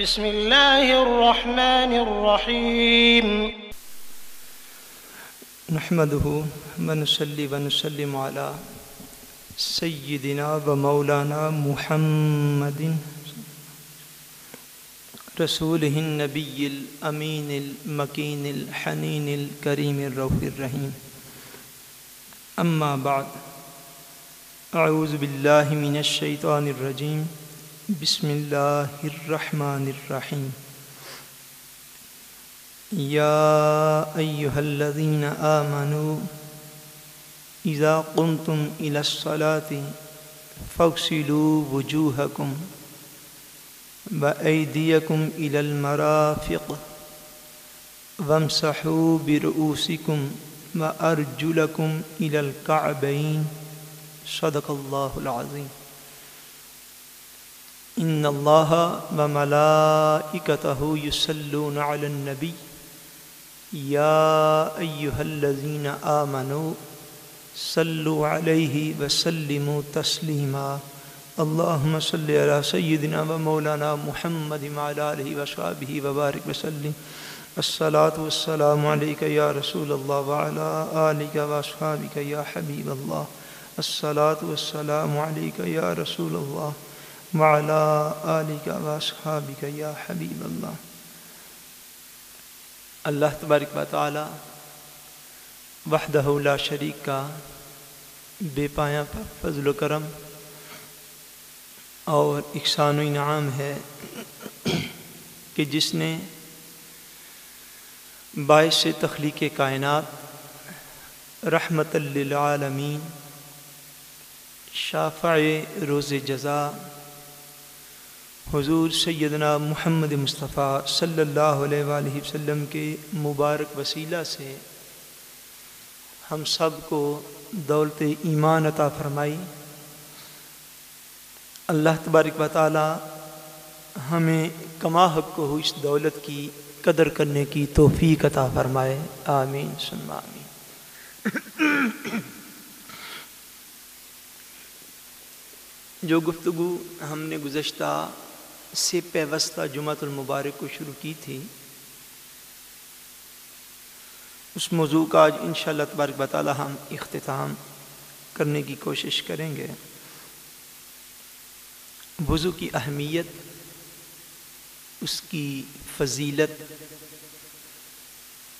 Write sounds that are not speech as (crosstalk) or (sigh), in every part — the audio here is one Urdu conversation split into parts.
بسم الله الرحمن الرحيم نحمده ونصلي ونسلم على سيدنا ومولانا محمد رسوله النبي الأمين المكين الحنين الكريم الروح الرحيم أما بعد أعوذ بالله من الشيطان الرجيم بسم الله الرحمن الرحيم يا أيها الذين آمنوا إذا قمتم إلى الصلاة فاغسلوا وجوهكم وأيديكم إلى المرافق وامسحوا برؤوسكم وأرجلكم إلى الكعبين۔ صدق الله العظيم إن الله وملائكته يصلون على النبي. يا أيها الذين آمنوا صلوا عليه وسلموا تسليما. اللهم صل على سيدنا ومولانا محمد وعلى آله وصحبه وبارك وسلم. الصلاة والسلام عليك يا رسول الله وعلى آلك وأصحابك يا حبيب الله. الصلاة والسلام عليك يا رسول الله. وعلى آلك وأصحابك يا حبيب الله. اللہ تبارک و تعالی وحدہ لا شریک کا بے پایا پر فضل و کرم اور اقسان و انعام ہے کہ جس نے باعث تخلیق کائنات رحمت للعالمین شافع روز جزا حضور سیدنا محمد مصطفیٰ صلی اللہ علیہ وآلہ وسلم کے مبارک وسیلہ سے ہم سب کو دولت ایمان عطا فرمائی۔ اللہ تبارک و تعالی ہمیں کما حق کو اس دولت کی قدر کرنے کی توفیق عطا فرمائے۔ آمین۔ سنما آمین۔ جو گفتگو ہم نے گزشتہ سے پیوستہ جمعۃ المبارک کو شروع کی تھی۔ اس موضوع کا آج ان شاء تبارک بطالہ ہم اختتام کرنے کی کوشش کریں گے۔ وضو کی اہمیت، اس کی فضیلت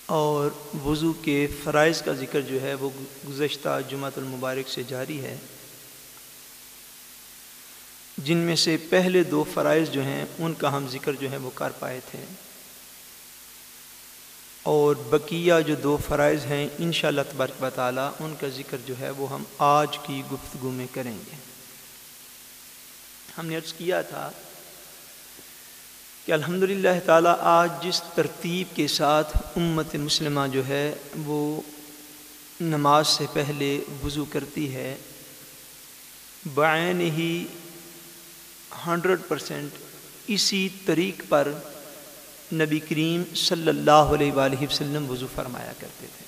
اور وضو کے فرائض کا ذکر جو ہے وہ گزشتہ جمعۃ المبارک سے جاری ہے۔ جن میں سے پہلے دو فرائض جو ہیں، ان کا ہم ذکر جو ہے وہ کر پائے تھے۔ اور بقیہ جو دو فرائض ہیں، انشاءاللہ تبارک و تعالی، ان کا ذکر جو ہے وہ ہم آج کی گفتگو میں کریں گے۔ ہم نے عرض کیا تھا کہ الحمدللہ تعالی آج جس ترتیب کے ساتھ امت مسلمہ جو ہے وہ نماز سے پہلے وضو کرتی ہے، بعین ہی ہنڈریڈ پرسینٹ اسی طریق پر نبی کریم صلی اللہ علیہ وآلہ وسلم وضو فرمایا کرتے تھے۔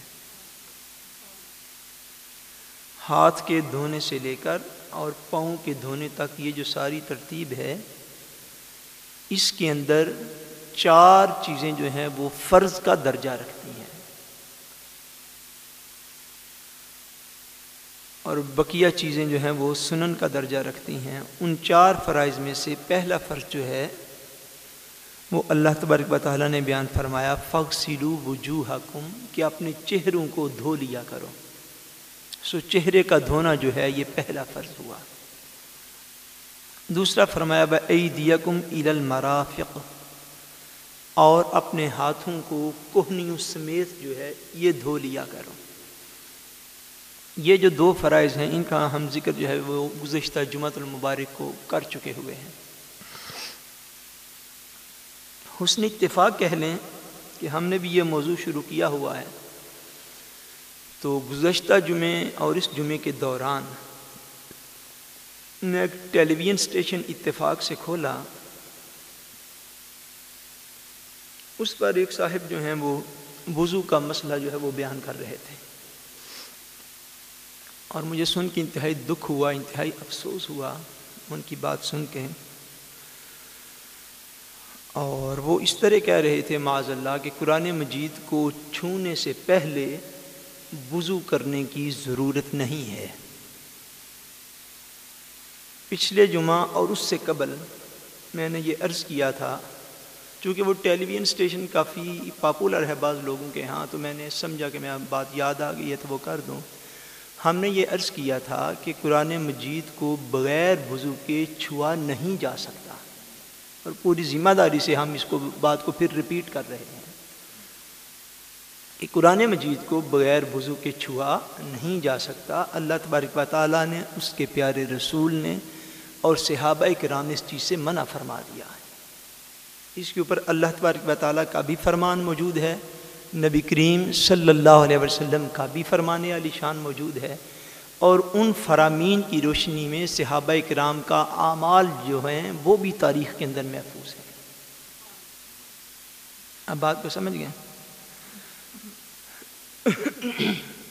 ہاتھ کے دھونے سے لے کر اور پاؤں کے دھونے تک یہ جو ساری ترتیب ہے، اس کے اندر چار چیزیں جو ہیں وہ فرض کا درجہ رکھتی ہیں۔ اور بقیہ چیزیں جو ہیں وہ سنن کا درجہ رکھتی ہیں۔ ان چار فرائض میں سے پہلا فرض جو ہے، وہ اللہ تبارک و تعالیٰ نے بیان فرمایا فق سلو وجوہ کم کہ اپنے چہروں کو دھو لیا کرو۔ سو چہرے کا دھونا جو ہے، یہ پہلا فرض ہوا۔ دوسرا فرمایا ب دیا کم المرافق۔ اور اپنے ہاتھوں کو کوہنیوں سمیت جو ہے، یہ دھو لیا کرو۔ یہ جو دو فرائض ہیں، ان کا ہم ذکر جو ہے وہ گزشتہ جمعۃ المبارک کو کر چکے ہوئے ہیں۔ حسن اتفاق کہہ لیں کہ ہم نے بھی یہ موضوع شروع کیا ہوا ہے۔ تو گزشتہ جمعے اور اس جمعے کے دوران نے ایک ٹیلی ویژن اسٹیشن اتفاق سے کھولا۔ اس پر ایک صاحب جو ہیں وہ وضو کا مسئلہ جو ہے وہ بیان کر رہے تھے۔ اور مجھے سن کے انتہائی دکھ ہوا، انتہائی افسوس ہوا ان کی بات سن کے۔ اور وہ اس طرح کہہ رہے تھے، معاذ اللہ، کہ قرآن مجید کو چھونے سے پہلے وضو کرنے کی ضرورت نہیں ہے۔ پچھلے جمعہ اور اس سے قبل میں نے یہ عرض کیا تھا، چونکہ وہ ٹیلی ویژن اسٹیشن کافی پاپولر ہے بعض لوگوں کے ہاں تو میں نے سمجھا کہ میں بات یاد آ گئی ہے تو وہ کر دوں۔ ہم نے یہ عرض کیا تھا کہ قرآن مجید کو بغیر وضو کے چھوا نہیں جا سکتا۔ اور پوری ذمہ داری سے ہم اس کو بات کو پھر ریپیٹ کر رہے ہیں۔ کہ قرآن مجید کو بغیر وضو کے چھوا نہیں جا سکتا۔ اللہ تبارک و تعالیٰ نے اس کے پیارے رسول نے اور صحابہ کرام اس چیز سے منع فرما دیا ہے۔ اس کے اوپر اللہ تبارک و تعالیٰ کا بھی فرمان موجود ہے۔ نبی کریم صلی اللہ علیہ وسلم کا بھی فرمان علی شان موجود ہے اور ان فرامین کی روشنی میں صحابہ کرام کا اعمال جو ہیں وہ بھی تاریخ کے اندر محفوظ ہے اب بات کو سمجھ گئے؟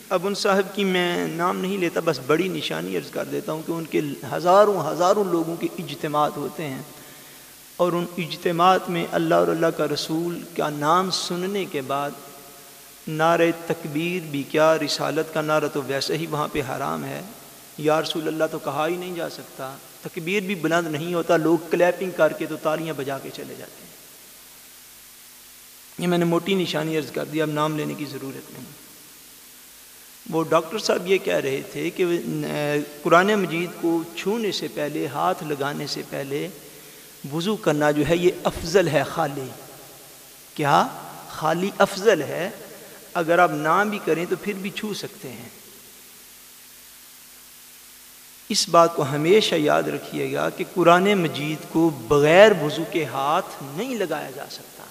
اب ان صاحب کی میں نام نہیں لیتا، بس بڑی نشانی عرض کر دیتا ہوں کہ ان کے ہزاروں ہزاروں لوگوں کے اجتماعات ہوتے ہیں اور ان اجتماعات میں اللہ اور اللہ کا رسول کا نام سننے کے بعد نعرہ تکبیر بھی کیا، رسالت کا نعرہ تو ویسے ہی وہاں پہ حرام ہے۔ یا رسول اللہ تو کہا ہی نہیں جا سکتا۔ تکبیر بھی بلند نہیں ہوتا، لوگ کلیپنگ کر کے تو تالیاں بجا کے چلے جاتے ہیں۔ یہ میں نے موٹی نشانی عرض کر دی، اب نام لینے کی ضرورت نہیں۔ وہ ڈاکٹر صاحب یہ کہہ رہے تھے کہ قرآن مجید کو چھونے سے پہلے، ہاتھ لگانے سے پہلے وضو کرنا جو ہے، یہ افضل ہے خالی۔ کیا؟ خالی افضل ہے۔ اگر آپ نہ بھی کریں تو پھر بھی چھو سکتے ہیں۔ اس بات کو ہمیشہ یاد رکھیے گا کہ قرآن مجید کو بغیر وضو کے ہاتھ نہیں لگایا جا سکتا۔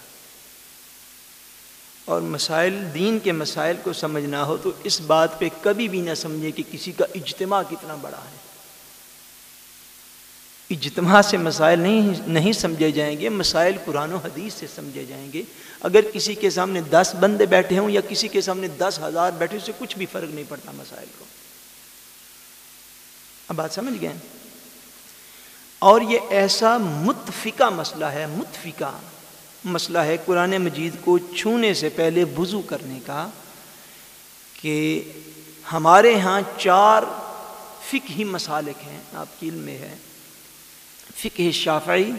اور مسائل، دین کے مسائل کو سمجھنا ہو تو اس بات پہ کبھی بھی نہ سمجھے کہ کسی کا اجتماع کتنا بڑا ہے۔ اجتماع سے مسائل نہیں نہیں سمجھے جائیں گے، مسائل قرآن و حدیث سے سمجھے جائیں گے۔ اگر کسی کے سامنے دس بندے بیٹھے ہوں یا کسی کے سامنے دس ہزار بیٹھے، اس سے کچھ بھی فرق نہیں پڑتا مسائل کو۔ اب بات سمجھ گئے؟ اور یہ ایسا متفقہ مسئلہ ہے، متفقہ مسئلہ ہے قرآن مجید کو چھونے سے پہلے وضو کرنے کا کہ ہمارے ہاں چار فقہی مسالک ہیں، آپ کی علم میں ہے۔ فقہ شافعی،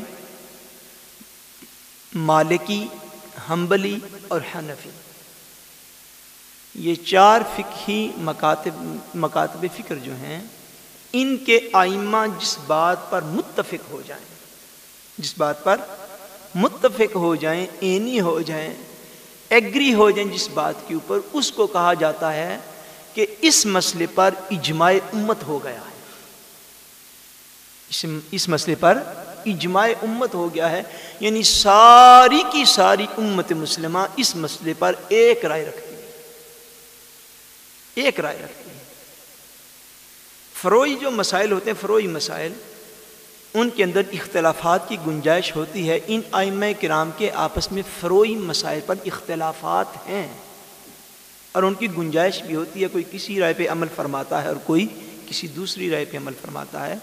مالکی، حنبلی اور حنفی۔ یہ چار فقہی مکاتب مکاتب فکر جو ہیں، ان کے آئمہ جس بات پر متفق ہو جائیں، جس بات پر متفق ہو جائیں، اینی ہو جائیں، ایگری ہو جائیں، جس بات کے اوپر، اس کو کہا جاتا ہے کہ اس مسئلے پر اجماع امت ہو گیا ہے۔ اس مسئلے پر اجماع امت ہو گیا ہے۔ یعنی ساری کی ساری امت مسلمہ اس مسئلے پر ایک رائے رکھتی ہے۔ ایک رائے رکھتی ہے۔ فروئی جو مسائل ہوتے ہیں، فروئی مسائل، ان کے اندر اختلافات کی گنجائش ہوتی ہے۔ ان آئمہ کرام کے آپس میں فروئی مسائل پر اختلافات ہیں۔ اور ان کی گنجائش بھی ہوتی ہے، کوئی کسی رائے پہ عمل فرماتا ہے اور کوئی کسی دوسری رائے پہ عمل فرماتا ہے۔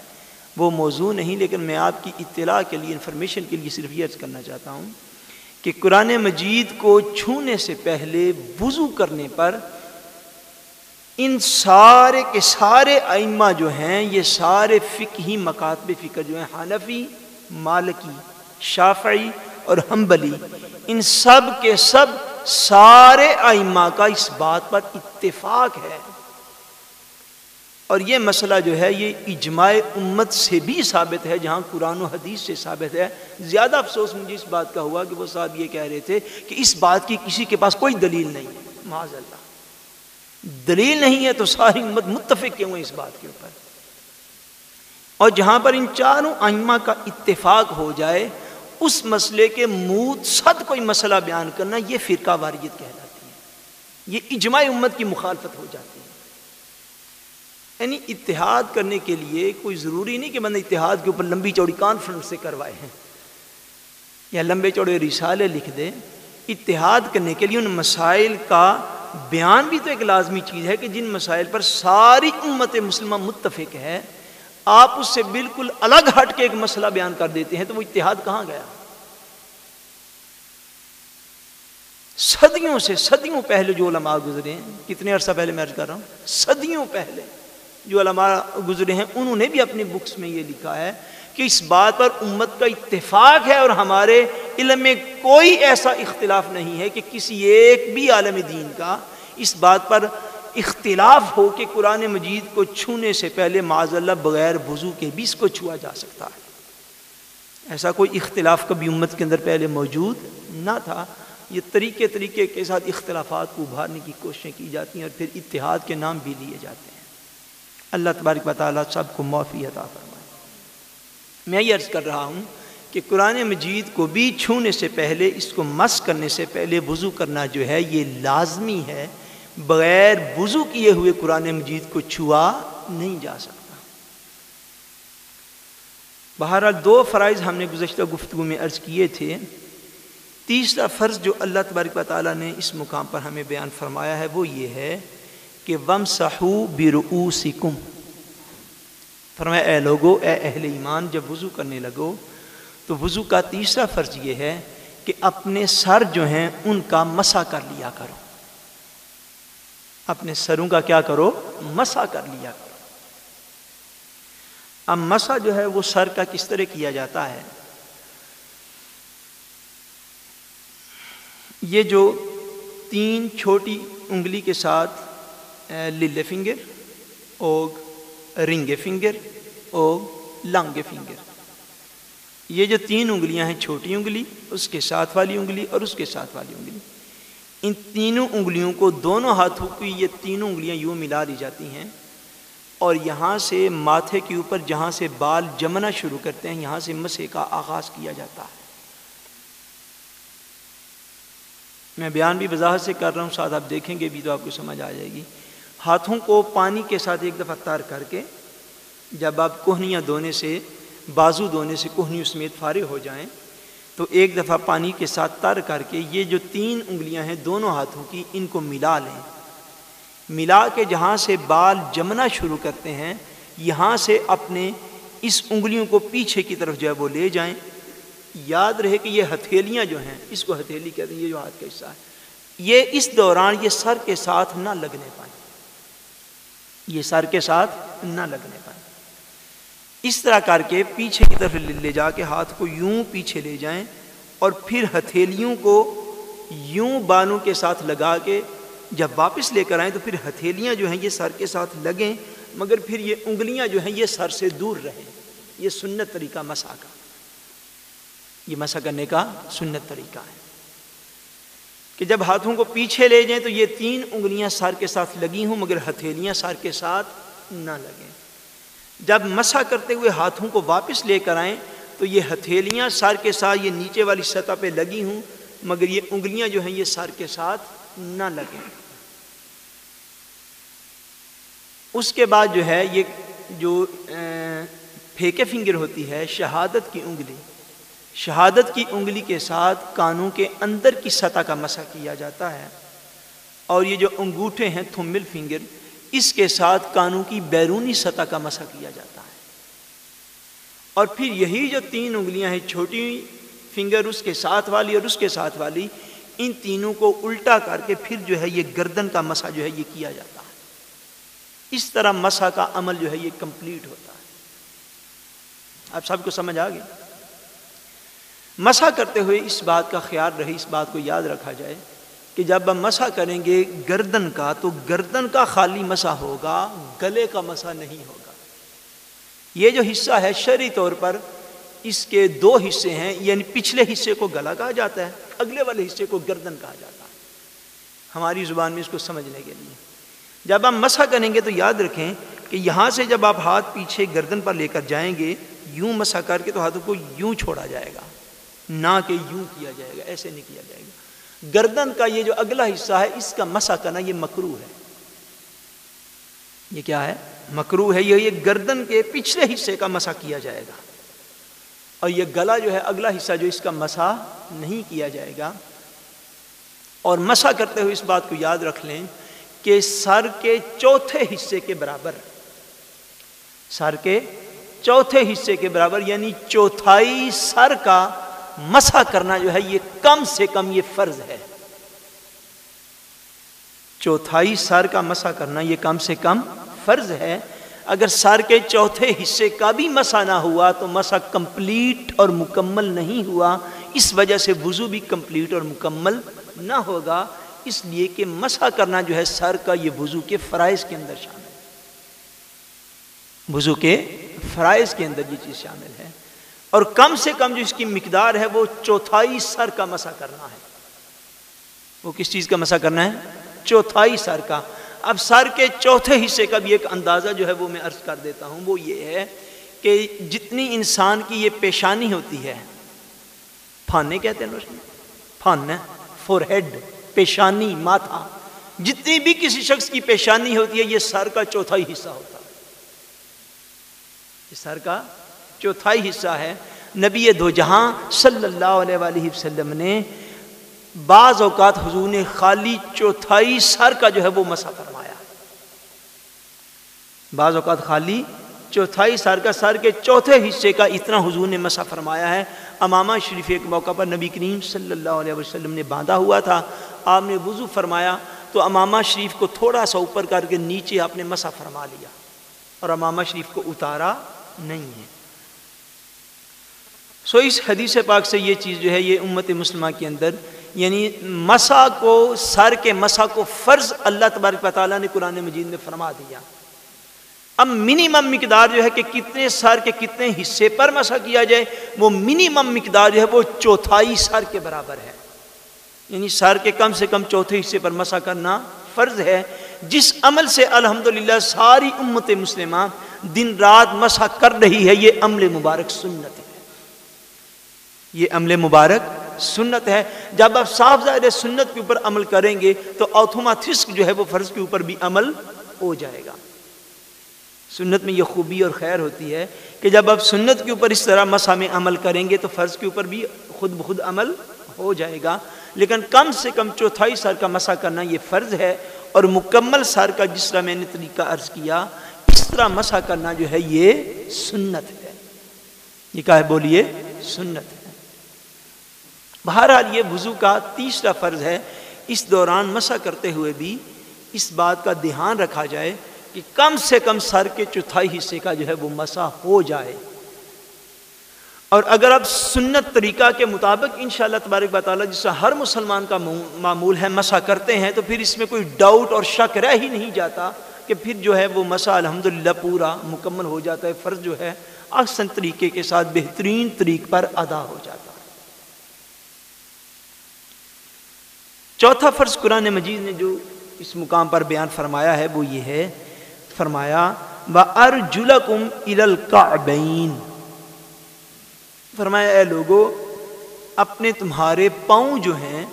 وہ موضوع نہیں، لیکن میں آپ کی اطلاع کے لیے انفارمیشن کے لیے صرف یہ عرض کرنا چاہتا ہوں کہ قرآن مجید کو چھونے سے پہلے وضو کرنے پر ان سارے کے سارے ائمہ جو ہیں، یہ سارے فقہی مکاتب فکر جو ہیں، حنفی، مالکی، شافعی اور حنبلی، ان سب کے سب سارے ائمہ کا اس بات پر اتفاق ہے۔ اور یہ مسئلہ جو ہے، یہ اجماع امت سے بھی ثابت ہے، جہاں قرآن و حدیث سے ثابت ہے۔ زیادہ افسوس مجھے اس بات کا ہوا کہ وہ صاحب یہ کہہ رہے تھے کہ اس بات کی کسی کے پاس کوئی دلیل نہیں۔ معاذ اللہ۔ دلیل نہیں ہے تو ساری امت متفق کیوں ہیں اس بات کے اوپر؟ اور جہاں پر ان چاروں آئمہ کا اتفاق ہو جائے، اس مسئلے کے موت صد کوئی مسئلہ بیان کرنا، یہ فرقہ واریت کہلاتی ہے۔ یہ اجماع امت کی مخالفت ہو جاتی ہے۔ یعنی اتحاد کرنے کے لیے کوئی ضروری نہیں کہ بندہ اتحاد کے اوپر لمبی چوڑی کانفرنس سے کروائے ہیں یا لمبے چوڑے رسالے لکھ دیں۔ اتحاد کرنے کے لیے ان مسائل کا بیان بھی تو ایک لازمی چیز ہے کہ جن مسائل پر ساری امت مسلمہ متفق ہے، آپ اس سے بالکل الگ ہٹ کے ایک مسئلہ بیان کر دیتے ہیں تو وہ اتحاد کہاں گیا؟ صدیوں سے صدیوں پہلے جو علماء گزرے ہیں، کتنے عرصہ پہلے میں عرض کر رہا ہوں؟ صدیوں پہلے۔ جو علماء گزرے ہیں، انہوں نے بھی اپنے بکس میں یہ لکھا ہے کہ اس بات پر امت کا اتفاق ہے اور ہمارے علم میں کوئی ایسا اختلاف نہیں ہے کہ کسی ایک بھی عالم دین کا اس بات پر اختلاف ہو کہ قرآن مجید کو چھونے سے پہلے معذ اللہ بغیر وضو کے بھی اس کو چھوا جا سکتا ہے۔ ایسا کوئی اختلاف کبھی امت کے اندر پہلے موجود نہ تھا۔ یہ طریقے طریقے کے ساتھ اختلافات کو ابھارنے کی کوششیں کی جاتی ہیں اور پھر اتحاد کے نام بھی لیے جاتے ہیں۔ اللہ تبارک و تعالیٰ سب کو معافی عطا فرمائے۔ میں یہ عرض کر رہا ہوں کہ قرآن مجید کو بھی چھونے سے پہلے، اس کو مس کرنے سے پہلے وضو کرنا جو ہے، یہ لازمی ہے۔ بغیر وضو کیے ہوئے قرآن مجید کو چھوا نہیں جا سکتا۔ بہرحال دو فرائض ہم نے گزشتہ گفتگو میں عرض کیے تھے۔ تیسرا فرض جو اللہ تبارک و تعالیٰ نے اس مقام پر ہمیں بیان فرمایا ہے، وہ یہ ہے کہ وم سہو برو سکم فرمایا، اے لوگو، اے اہل ایمان، جب وضو کرنے لگو، تو وضو کا تیسرا فرض یہ ہے کہ اپنے سر جو ہیں، ان کا مسا کر لیا کرو۔ اپنے سروں کا کیا کرو؟ مسا کر لیا کرو۔ اب مسا جو ہے، وہ سر کا کس طرح کیا جاتا ہے؟ یہ جو تین چھوٹی انگلی کے ساتھ للے فنگر اوگ رنگ فنگر فنگر یہ جو تین انگلیاں ہیں، چھوٹی انگلی، اس کے ساتھ والی انگلی اور اس کے ساتھ والی انگلی۔ ان تینوں انگلیوں کو دونوں ہاتھوں کی یہ تینوں انگلیاں یوں ملا دی جاتی ہیں۔ اور یہاں سے ماتھے کے اوپر، جہاں سے بال جمنا شروع کرتے ہیں، یہاں سے مسے کا آغاز کیا جاتا ہے۔ میں بیان بھی وضاحت سے کر رہا ہوں، ساتھ آپ دیکھیں گے، بھی تو آپ کو سمجھ آ جائے گی۔ ہاتھوں کو پانی کے ساتھ ایک دفعہ تار کر کے جب آپ کوہنیاں دھونے سے، بازو دھونے سے کوہنی سمیت فارغ ہو جائیں، تو ایک دفعہ پانی کے ساتھ تر کر کے یہ جو تین انگلیاں ہیں دونوں ہاتھوں کی ان کو ملا لیں۔ ملا کے جہاں سے بال جمنا شروع کرتے ہیں، یہاں سے اپنے اس انگلیوں کو پیچھے کی طرف جو ہے وہ لے جائیں۔ یاد رہے کہ یہ ہتھیلیاں جو ہیں، اس کو ہتھیلی کہتے ہیں، یہ جو ہاتھ کا حصہ ہے۔ یہ اس دوران یہ سر کے ساتھ نہ لگنے پائیں۔ یہ سر کے ساتھ نہ لگنے پائیں اس طرح کر کے پیچھے کی طرف لے جا کے ہاتھ کو یوں پیچھے لے جائیں اور پھر ہتھیلیوں کو یوں بانوں کے ساتھ لگا کے جب واپس لے کر آئیں تو پھر ہتھیلیاں جو ہیں یہ سر کے ساتھ لگیں، مگر پھر یہ انگلیاں جو ہیں یہ سر سے دور رہیں۔ یہ سنت طریقہ مسا کا۔ یہ مسا کرنے کا سنت طریقہ ہے۔ کہ جب ہاتھوں کو پیچھے لے جائیں تو یہ تین انگلیاں سر کے ساتھ لگی ہوں، مگر ہتھیلیاں سر کے ساتھ نہ لگیں۔ جب مسا کرتے ہوئے ہاتھوں کو واپس لے کر آئیں تو یہ ہتھیلیاں سر کے ساتھ، یہ نیچے والی سطح پہ لگی ہوں، مگر یہ انگلیاں جو ہیں یہ سر کے ساتھ نہ لگیں۔ اس کے بعد جو ہے، یہ جو پھیکے فنگر ہوتی ہے، شہادت کی انگلی۔ شہادت کی انگلی کے ساتھ کانوں کے اندر کی سطح کا مسا کیا جاتا ہے۔ اور یہ جو انگوٹھے ہیں تھمل فنگر، اس کے ساتھ کانوں کی بیرونی سطح کا مسا کیا جاتا ہے۔ اور پھر یہی جو تین انگلیاں ہیں، چھوٹی فنگر اس کے ساتھ والی اور اس کے ساتھ والی، ان تینوں کو الٹا کر کے پھر جو ہے یہ گردن کا مسا جو ہے یہ کیا جاتا ہے۔ اس طرح مسا کا عمل جو ہے یہ کمپلیٹ ہوتا ہے۔ آپ سب کو سمجھ آ گئی؟ مسا کرتے ہوئے اس بات کا خیال رہے، اس بات کو یاد رکھا جائے کہ جب ہم مسا کریں گے گردن کا، تو گردن کا خالی مسا ہوگا، گلے کا مسا نہیں ہوگا۔ یہ جو حصہ ہے شرعی طور پر، اس کے دو حصے ہیں یعنی پچھلے حصے کو گلا کہا جاتا ہے، اگلے والے حصے کو گردن کہا جاتا ہے۔ ہماری زبان میں اس کو سمجھنے کے لیے۔ جب ہم مسا کریں گے تو یاد رکھیں کہ یہاں سے جب آپ ہاتھ پیچھے گردن پر لے کر جائیں گے، یوں مسا کر کے تو ہاتھوں کو یوں چھوڑا جائے گا۔ نہ کہ یوں کیا جائے گا، ایسے نہیں کیا جائے گا۔ گردن کا یہ جو اگلا حصہ ہے، اس کا مسا کرنا یہ مکرو ہے۔ یہ کیا ہے؟ مکرو ہے، یہ گردن کے پچھلے حصے کا مسا کیا جائے گا۔ اور یہ گلا جو ہے، اگلا حصہ جو اس کا مسا نہیں کیا جائے گا۔ اور مسا کرتے ہوئے اس بات کو یاد رکھ لیں کہ سر کے چوتھے حصے کے برابر، سر کے چوتھے حصے کے برابر یعنی چوتھائی سر کا مسا کرنا جو ہے، یہ کم سے کم یہ فرض ہے۔ چوتھائی سر کا مسا کرنا یہ کم سے کم فرض ہے۔ اگر سر کے چوتھے حصے کا بھی مسا نہ ہوا تو مسا کمپلیٹ اور مکمل نہیں ہوا۔ اس وجہ سے وضو بھی کمپلیٹ اور مکمل نہ ہوگا۔ اس لیے کہ مسا کرنا جو ہے سر کا یہ وضو کے فرائض کے اندر شامل ہے۔ وضو کے فرائض کے اندر یہ چیز شامل ہے۔ اور کم سے کم جو اس کی مقدار ہے وہ چوتھائی سر کا مسا کرنا ہے۔ وہ کس چیز کا مسا کرنا ہے؟ چوتھائی سر کا۔ اب سر کے چوتھے حصے کا بھی ایک اندازہ جو ہے وہ میں عرض کر دیتا ہوں۔ وہ یہ ہے کہ جتنی انسان کی یہ پیشانی ہوتی ہے، پھانے کہتے ہیں پھان فور ہیڈ پیشانی، ماتھا، جتنی بھی کسی شخص کی پیشانی ہوتی ہے، یہ سر کا چوتھائی حصہ ہوتا ہے۔ یہ سر کا چوتھائی حصہ ہے، نبی دو جہاں صلی اللہ علیہ وآلہ وسلم نے بعض اوقات حضور نے خالی چوتھائی سر کا جو ہے وہ مسا فرمایا۔ بعض اوقات خالی چوتھائی سر کا سر کے چوتھے حصے کا اتنا حضور نے مسا فرمایا ہے۔ امامہ شریف ایک موقع پر نبی کریم صلی اللہ علیہ وسلم نے باندھا ہوا تھا۔ آپ نے وضو فرمایا تو امامہ شریف کو تھوڑا سا اوپر کر کے نیچے آپ نے مسا فرما لیا اور امامہ شریف کو اتارا نہیں ہے۔ سو اس حدیث پاک سے یہ چیز جو ہے یہ امت مسلمہ کے اندر یعنی مسا کو، سر کے مسا کو فرض اللہ تبارک تعالیٰ نے قرآن مجید میں فرما دیا۔ اب منیمم مقدار جو ہے کہ کتنے سر کے کتنے حصے پر مسا کیا جائے، وہ منیمم مقدار جو ہے وہ چوتھائی سر کے برابر ہے۔ یعنی سر کے کم سے کم چوتھے حصے پر مسا کرنا فرض ہے، جس عمل سے الحمدللہ ساری امت مسلمہ دن رات مسا کر رہی ہے، یہ عمل مبارک سنت ہے۔ یہ عمل مبارک سنت ہے۔ جب آپ صاف ظاہر سنت کے اوپر عمل کریں گے تو آتھوماتھسک جو ہے وہ فرض کے اوپر بھی عمل ہو جائے گا۔ سنت میں یہ خوبی اور خیر ہوتی ہے کہ جب آپ سنت کے اوپر اس طرح مسا میں عمل کریں گے تو فرض کے اوپر بھی خود بخود عمل ہو جائے گا۔ لیکن کم سے کم چوتھائی سر کا مسا کرنا یہ فرض ہے اور مکمل سر کا جس طرح میں نے طریقہ عرض کیا، اس طرح مسا کرنا جو ہے یہ سنت ہے۔ یہ کہا ہے بولیے سنت۔ ہے بہرحال یہ وضو کا تیسرا فرض ہے۔ اس دوران مسا کرتے ہوئے بھی اس بات کا دھیان رکھا جائے کہ کم سے کم سر کے چوتھائی حصے کا جو ہے وہ مسا ہو جائے۔ اور اگر اب سنت طریقہ کے مطابق انشاءاللہ تبارک تعالیٰ جس سے ہر مسلمان کا معمول ہے مسا کرتے ہیں تو پھر اس میں کوئی ڈاؤٹ اور شک رہ ہی نہیں جاتا کہ پھر جو ہے وہ مسا الحمدللہ پورا مکمل ہو جاتا ہے، فرض جو ہے احسن طریقے کے ساتھ بہترین طریق پر ادا ہو جاتا ہے۔ چوتھا فرض قرآن مجید نے جو اس مقام پر بیان فرمایا ہے وہ یہ ہے، فرمایا ارجلکم الکعبین فرمایا، اے لوگو، اپنے تمہارے پاؤں جو ہیں،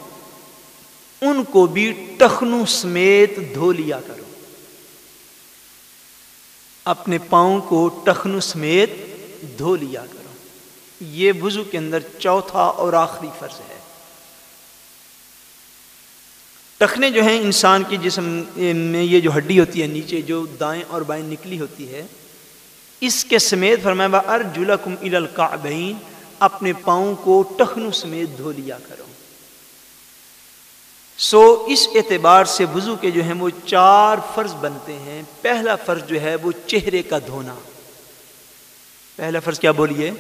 ان کو بھی ٹخنوں سمیت دھو لیا کرو۔ اپنے پاؤں کو ٹخنوں سمیت دھو لیا کرو۔ یہ وضو کے اندر چوتھا اور آخری فرض ہے۔ ٹخنے جو ہیں انسان کی جسم میں یہ جو ہڈی ہوتی ہے نیچے، جو دائیں اور بائیں نکلی ہوتی ہے، اس کے سمیت فرمایا ارجلکم الکعبین اپنے پاؤں کو ٹخنوں سمیت دھو لیا کرو۔ سو اس اعتبار سے وضو کے جو ہیں وہ چار فرض بنتے ہیں۔ پہلا فرض جو ہے وہ چہرے کا دھونا۔ پہلا فرض کیا بولیے؟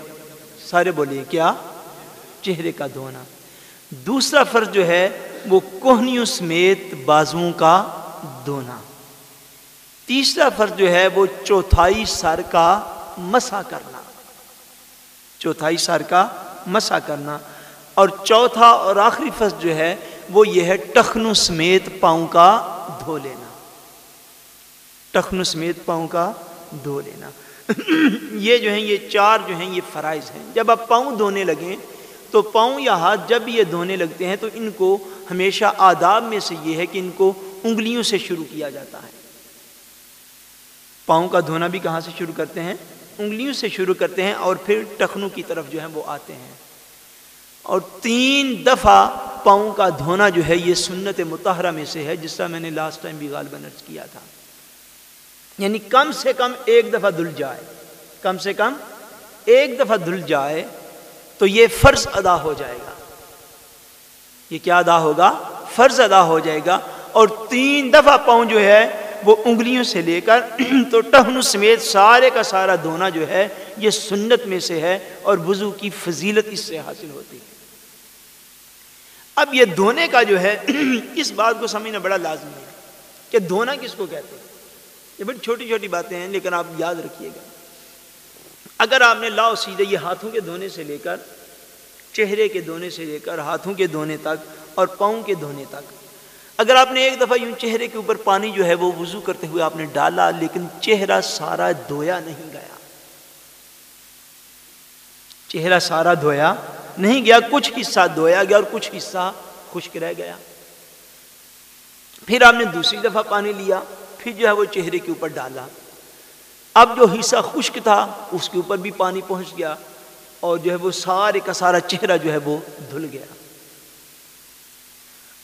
سارے بولیے، کیا؟ چہرے کا دھونا۔ دوسرا فرض جو ہے وہ کوہنیوں سمیت بازوؤں کا دھونا تیسرا فرض جو ہے وہ چوتھائی سر کا مسا کرنا۔ چوتھائی سر کا مسا کرنا۔ اور چوتھا اور آخری فرض جو ہے وہ یہ ہے ٹخنو سمیت پاؤں کا دھو لینا۔ ٹخنو سمیت پاؤں کا دھو لینا۔ (clears throat) یہ جو ہیں یہ چار جو ہیں یہ فرائض ہیں۔ جب آپ پاؤں دھونے لگیں تو پاؤں یا ہاتھ جب یہ دھونے لگتے ہیں تو ان کو ہمیشہ آداب میں سے یہ ہے کہ ان کو انگلیوں سے شروع کیا جاتا ہے۔ پاؤں کا دھونا بھی کہاں سے شروع کرتے ہیں؟ انگلیوں سے شروع کرتے ہیں اور پھر ٹخنوں کی طرف جو ہے وہ آتے ہیں۔ اور تین دفعہ پاؤں کا دھونا جو ہے یہ سنت متحرہ میں سے ہے، جس طرح میں نے لاسٹ ٹائم بھی غالباً کیا تھا۔ یعنی کم سے کم ایک دفعہ دھل جائے۔ کم سے کم ایک دفعہ دھل جائے تو یہ فرض ادا ہو جائے گا۔ یہ کیا ادا ہوگا؟ فرض ادا ہو جائے گا۔ اور تین دفعہ پاؤں جو ہے، وہ انگلیوں سے لے کر (clears throat) تو ٹہنو سمیت سارے کا سارا دھونا جو ہے، یہ سنت میں سے ہے اور وضو کی فضیلت اس سے حاصل ہوتی ہے۔ اب یہ دھونے کا جو ہے، (clears throat) اس بات کو سمجھنا بڑا لازمی ہے کہ دھونا کس کو کہتے ہیں؟ یہ بڑی چھوٹی چھوٹی باتیں ہیں، لیکن آپ یاد رکھیے گا۔ اگر آپ نے لاؤ سیدھے یہ ہاتھوں کے دھونے سے لے کر، چہرے کے دھونے سے لے کر، ہاتھوں کے دھونے تک اور پاؤں کے دھونے تک، اگر آپ نے ایک دفعہ یوں چہرے کے اوپر پانی جو ہے وہ وضو کرتے ہوئے آپ نے ڈالا، لیکن چہرہ سارا دھویا نہیں گیا۔ چہرہ سارا دھویا نہیں گیا، کچھ حصہ دھویا گیا اور کچھ حصہ خشک رہ گیا۔ پھر آپ نے دوسری دفعہ پانی لیا، پھر جو ہے وہ چہرے کے اوپر ڈالا۔ اب جو حصہ خشک تھا، اس کے اوپر بھی پانی پہنچ گیا اور جو ہے وہ سارے کا سارا چہرہ جو ہے وہ دھل گیا۔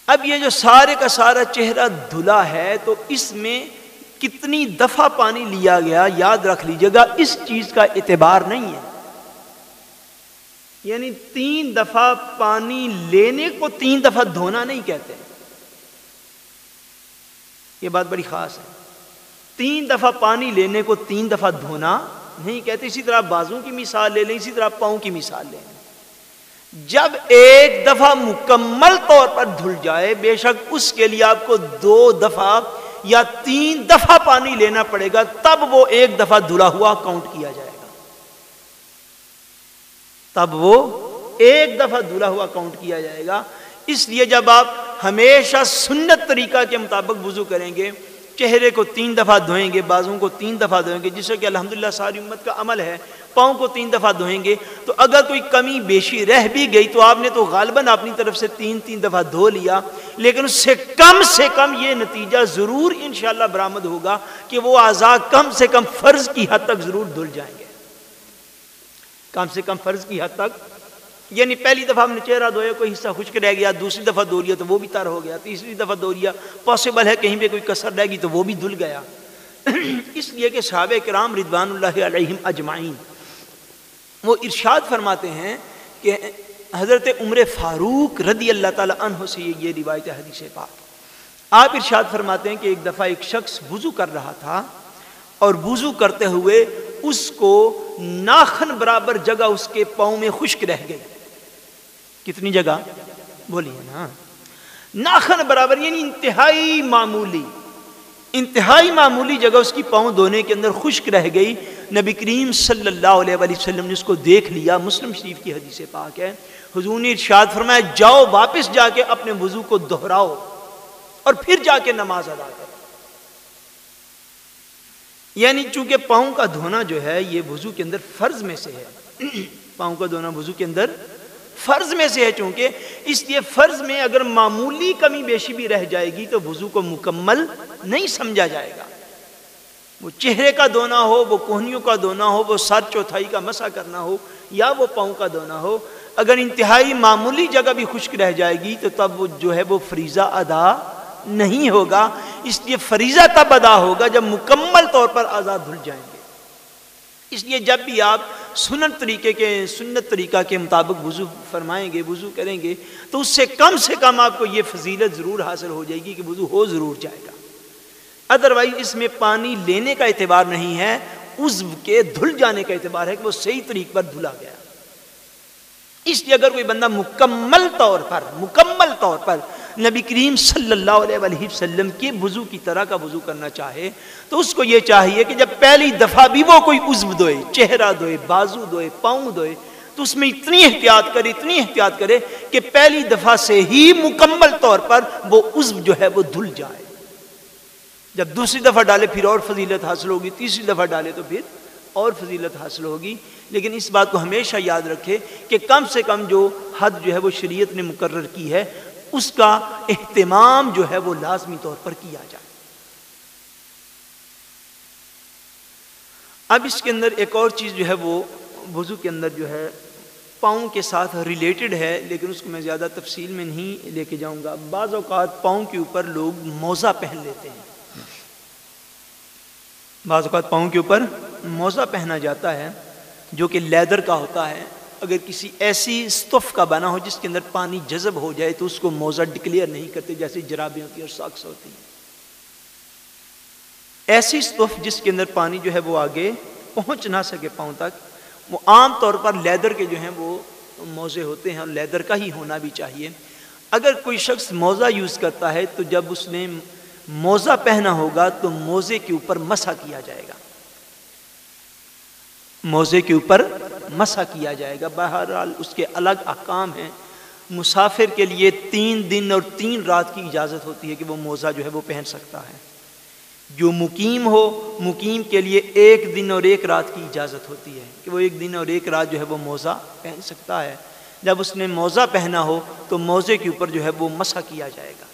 اب یہ جو سارے کا سارا چہرہ دھلا ہے تو اس میں کتنی دفعہ پانی لیا گیا، یاد رکھ لیجیے گا، اس چیز کا اعتبار نہیں ہے۔ یعنی تین دفعہ پانی لینے کو تین دفعہ دھونا نہیں کہتے۔ یہ بات بڑی خاص ہے۔ تین دفعہ پانی لینے کو تین دفعہ دھونا نہیں کہتے اسی طرح بازوں کی مثال لے لیں، اسی طرح پاؤں کی مثال لے لیں۔ جب ایک دفعہ مکمل طور پر دھل جائے، بے شک اس کے لیے آپ کو دو دفعہ یا تین دفعہ پانی لینا پڑے گا، تب وہ ایک دفعہ دھلا ہوا کاؤنٹ کیا جائے گا۔ تب وہ ایک دفعہ دھلا ہوا کاؤنٹ کیا جائے گا۔ اس لیے جب آپ ہمیشہ سنت طریقہ کے مطابق وضو کریں گے چہرے کو تین دفعہ دھوئیں گے، بازوں کو تین دفعہ دھوئیں گے، جس سے کہ الحمدللہ ساری امت کا عمل ہے، پاؤں کو تین دفعہ دھوئیں گے۔ تو اگر کوئی کمی، بیشی رہ بھی گئی تو آپ نے تو غالباً اپنی طرف سے تین تین دفعہ دھو لیا، لیکن اس سے کم سے کم یہ نتیجہ ضرور انشاءاللہ برآمد ہوگا کہ وہ اعضاء کم سے کم فرض کی حد تک ضرور دھل جائیں گے۔ کم سے کم فرض کی حد تک یعنی پہلی دفعہ ہم نے چہرہ دھویا، کوئی حصہ خشک رہ گیا، دوسری دفعہ دھو لیا تو وہ بھی تر ہو گیا، تیسری دفعہ دھو لیا پاسبل ہے کہیں پہ کوئی کسر رہ گی تو وہ بھی دھل گیا۔ (clears throat) اس لیے کہ صحابہ کرام ردوان اللہ علیہم اجمعین، وہ ارشاد فرماتے ہیں کہ حضرت عمر فاروق رضی اللہ تعالی عنہ سے یہ روایت حدیث پاک۔ آپ ارشاد فرماتے ہیں کہ ایک دفعہ ایک شخص وضو کر رہا تھا اور وضو کرتے ہوئے اس کو ناخن برابر جگہ اس کے پاؤں میں خشک رہ گئی۔ کتنی جگہ؟ بولیے نا۔ ناخن برابر یعنی انتہائی معمولی انتہائی معمولی جگہ اس کی پاؤں دھونے کے اندر خشک رہ گئی۔ نبی کریم صلی اللہ علیہ وآلہ وسلم نے اس کو دیکھ لیا۔ مسلم شریف کی حدیث پاک ہے۔ حضور نے ارشاد فرمایا، جاؤ واپس جا کے اپنے وضو کو دہراؤ اور پھر جا کے نماز ادا کرو۔ یعنی چونکہ پاؤں کا دھونا جو ہے، یہ وضو کے اندر فرض میں سے ہے۔ پاؤں کا دھونا وضو کے اندر فرض میں سے ہے چونکہ اس لیے فرض میں اگر معمولی کمی بیشی بھی رہ جائے گی تو وضو کو مکمل نہیں سمجھا جائے گا۔ وہ چہرے کا دھونا ہو، وہ کوہنیوں کا دھونا ہو، وہ سات چوتھائی کا مسا کرنا ہو یا وہ پاؤں کا دھونا ہو، اگر انتہائی معمولی جگہ بھی خشک رہ جائے گی تو تب وہ جو ہے وہ فریضہ ادا نہیں ہوگا۔ اس لیے فریضہ تب ادا ہوگا جب مکمل طور پر آزاد دھل جائیں۔ گے اس لیے جب بھی آپ سنت طریقے کے سنت طریقہ کے مطابق وضو فرمائیں گے، وضو کریں گے، تو اس سے کم سے کم آپ کو یہ فضیلت ضرور حاصل ہو جائے گی کہ وضو ہو ضرور جائے گا۔ ادروائز اس میں پانی لینے کا اعتبار نہیں ہے، عزو کے دھل جانے کا اعتبار ہے کہ وہ صحیح طریق پر دھلا گیا۔ اس لیے اگر کوئی بندہ مکمل طور پر، مکمل طور پر نبی کریم صلی اللہ علیہ وآلہ وسلم کے وضو کی طرح کا وضو کرنا چاہے تو اس کو یہ چاہیے کہ جب پہلی دفعہ بھی وہ کوئی عزو دھوئے چہرہ دھوئے بازو دھوئے پاؤں دھوئے تو اس میں اتنی احتیاط کرے، اتنی احتیاط کرے کہ پہلی دفعہ سے ہی مکمل طور پر وہ عزو جو ہے وہ دھل جائے۔ جب دوسری دفعہ ڈالے پھر اور فضیلت حاصل ہوگی، تیسری دفعہ ڈالے تو پھر اور فضیلت حاصل ہوگی۔ لیکن اس بات کو ہمیشہ یاد رکھے کہ کم سے کم جو حد جو ہے وہ شریعت نے مقرر کی ہے اس کا اہتمام جو ہے وہ لازمی طور پر کیا جائے۔ اب اس کے اندر ایک اور چیز جو ہے وہ وضو کے اندر جو ہے پاؤں کے ساتھ ریلیٹڈ ہے، لیکن اس کو میں زیادہ تفصیل میں نہیں لے کے جاؤں گا۔ بعض اوقات پاؤں کے اوپر لوگ موزہ پہن لیتے ہیں۔ بعض اوقات پاؤں کے اوپر موزہ پہنا جاتا ہے جو کہ لیدر کا ہوتا ہے۔ اگر کسی ایسی استف کا بنا ہو جس کے اندر پانی جذب ہو جائے تو اس کو موزہ ڈکلیئر نہیں کرتے جیسے جرابیں ہوتی ہیں اور ساکس ہوتی ہیں۔ ایسی استف جس کے اندر پانی جو ہے وہ آگے پہنچ نہ سکے پاؤں تک، وہ عام طور پر لیدر کے جو ہیں وہ موزے ہوتے ہیں اور لیدر کا ہی ہونا بھی چاہیے۔ اگر کوئی شخص موزہ یوز کرتا ہے تو جب اس نے موزہ پہنا ہوگا تو موزے کے اوپر مسا کیا جائے گا۔ موزے کے اوپر مسا کیا جائے گا۔ بہرحال اس کے الگ احکام ہیں۔ مسافر کے لیے تین دن اور تین رات کی اجازت ہوتی ہے کہ وہ موزہ جو ہے وہ پہن سکتا ہے۔ جو مقیم ہو، مقیم کے لیے ایک دن اور ایک رات کی اجازت ہوتی ہے کہ وہ ایک دن اور ایک رات جو ہے وہ موزہ پہن سکتا ہے۔ جب اس نے موزہ پہنا ہو تو موزے کے اوپر جو ہے وہ مسا کیا جائے گا۔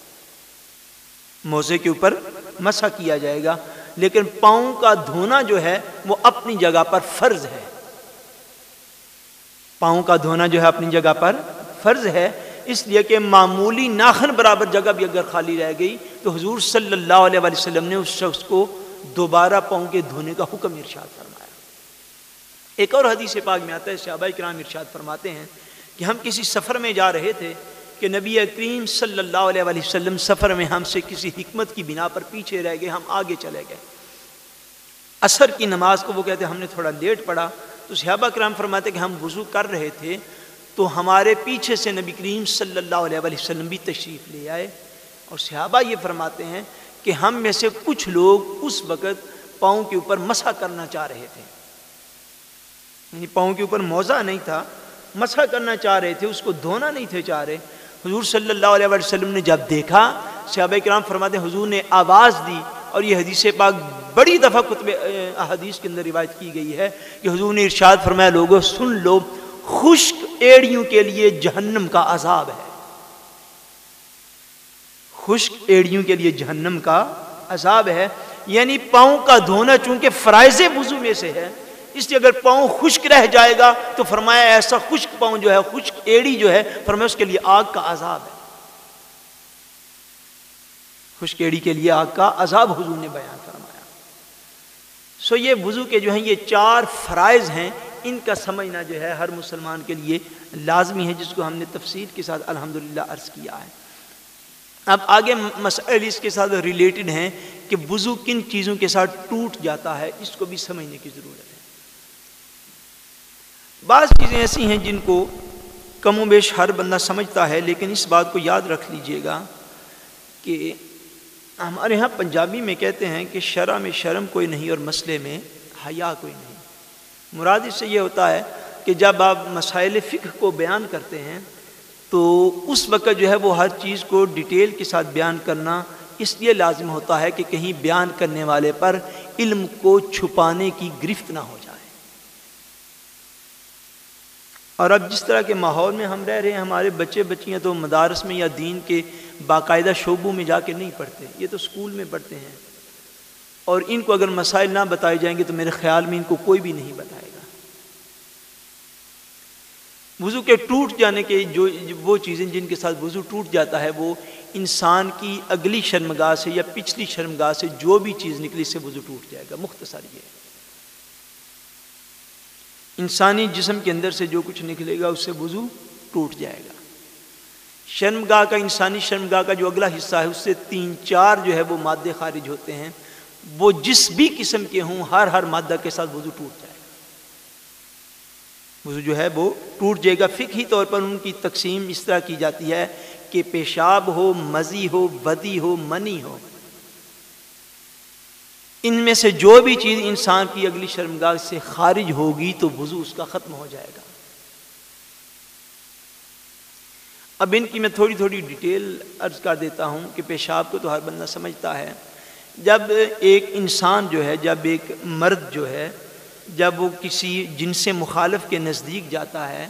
موزے کے اوپر مسا کیا جائے گا۔ لیکن پاؤں کا دھونا جو ہے وہ اپنی جگہ پر فرض ہے۔ پاؤں کا دھونا جو ہے اپنی جگہ پر فرض ہے۔ اس لیے کہ معمولی ناخن برابر جگہ بھی اگر خالی رہ گئی تو حضور صلی اللہ علیہ وسلم نے اس شخص کو دوبارہ پاؤں کے دھونے کا حکم ارشاد فرمایا۔ ایک اور حدیث پاک میں آتا ہے، صحابہ کرام ارشاد فرماتے ہیں کہ ہم کسی سفر میں جا رہے تھے کہ نبی کریم صلی اللہ علیہ وسلم سفر میں ہم سے کسی حکمت کی بنا پر پیچھے رہ گئے، ہم آگے چلے گئے۔ اثر کی نماز کو وہ کہتے ہم نے تھوڑا لیٹ پڑھا۔ تو صحابہ کرام فرماتے کہ ہم وضو کر رہے تھے تو ہمارے پیچھے سے نبی کریم صلی اللہ علیہ وسلم بھی تشریف لے آئے۔ اور صحابہ یہ فرماتے ہیں کہ ہم میں سے کچھ لوگ اس وقت پاؤں کے اوپر مسا کرنا چاہ رہے تھے۔ یعنی پاؤں کے اوپر موزہ نہیں تھا مسا کرنا چاہ رہے تھے، اس کو دھونا نہیں تھے چاہ رہے۔ حضور صلی اللہ علیہ وسلم نے جب دیکھا، صحابہ کرام فرماتے ہیں، حضور نے آواز دی اور یہ حدیث پاک بڑی دفعہ کتب حدیث کے اندر روایت کی گئی ہے کہ حضور نے ارشاد فرمایا لوگوں سن لو، خشک ایڑیوں کے لیے جہنم کا عذاب ہے۔ خشک ایڑیوں کے لیے جہنم کا عذاب ہے۔ یعنی پاؤں کا دھونا چونکہ فرائض وضو میں سے ہے، اس لیے اگر پاؤں خشک رہ جائے گا تو فرمایا ایسا خشک پاؤں جو ہے، خشک ایڑی جو ہے، فرمایا اس کے لیے آگ کا عذاب ہے۔ خشک ایڑی کے لیے آگ کا عذاب حضور نے بیان فرمایا سو یہ وضو کے جو ہیں یہ چار فرائض ہیں، ان کا سمجھنا جو ہے ہر مسلمان کے لیے لازمی ہے، جس کو ہم نے تفصیل کے ساتھ الحمدللہ عرض کیا ہے۔ اب آگے مسائل اس کے ساتھ ریلیٹڈ ہیں کہ وضو کن چیزوں کے ساتھ ٹوٹ جاتا ہے، اس کو بھی سمجھنے کی ضرورت ہے۔ بعض چیزیں ایسی ہیں جن کو کم و بیش ہر بندہ سمجھتا ہے، لیکن اس بات کو یاد رکھ لیجیے گا کہ ہمارے ہاں پنجابی میں کہتے ہیں کہ شرع میں شرم کوئی نہیں اور مسئلے میں حیا کوئی نہیں۔ مراد اس سے یہ ہوتا ہے کہ جب آپ مسائل فکر کو بیان کرتے ہیں تو اس وقت جو ہے وہ ہر چیز کو ڈیٹیل کے ساتھ بیان کرنا اس لیے لازم ہوتا ہے کہ کہیں بیان کرنے والے پر علم کو چھپانے کی گرفت نہ ہو جائے۔ اور اب جس طرح کے ماحول میں ہم رہ رہے ہیں، ہمارے بچے بچیاں تو مدارس میں یا دین کے باقاعدہ شعبوں میں جا کے نہیں پڑھتے، یہ تو اسکول میں پڑھتے ہیں۔ اور ان کو اگر مسائل نہ بتائے جائیں گے تو میرے خیال میں ان کو کوئی بھی نہیں بتائے گا۔ وضو کے ٹوٹ جانے کے جو وہ چیزیں جن کے ساتھ وضو ٹوٹ جاتا ہے، وہ انسان کی اگلی شرمگاہ سے یا پچھلی شرمگاہ سے جو بھی چیز نکلی سے وضو ٹوٹ جائے گا۔ مختصر یہ انسانی جسم کے اندر سے جو کچھ نکلے گا، اس سے وضو ٹوٹ جائے گا۔ شرمگاہ کا، انسانی شرمگاہ کا جو اگلا حصہ ہے، اس سے تین، چار جو ہے، وہ مادے خارج ہوتے ہیں۔ وہ جس بھی قسم کے ہوں، ہر ہر مادہ کے ساتھ وضو ٹوٹ جائے گا۔ وضو جو ہے، وہ ٹوٹ جائے گا۔ فقہی طور پر ان کی تقسیم اس طرح کی جاتی ہے کہ پیشاب ہو، مزی ہو، بدی ہو، منی ہو۔ ان میں سے جو بھی چیز انسان کی اگلی شرمگاہ سے خارج ہوگی تو وضو اس کا ختم ہو جائے گا۔ اب ان کی میں تھوڑی تھوڑی ڈیٹیل عرض کر دیتا ہوں کہ پیشاب کو تو ہر بندہ سمجھتا ہے۔ جب ایک انسان جو ہے، جب ایک مرد جو ہے، جب وہ کسی جن سے مخالف کے نزدیک جاتا ہے،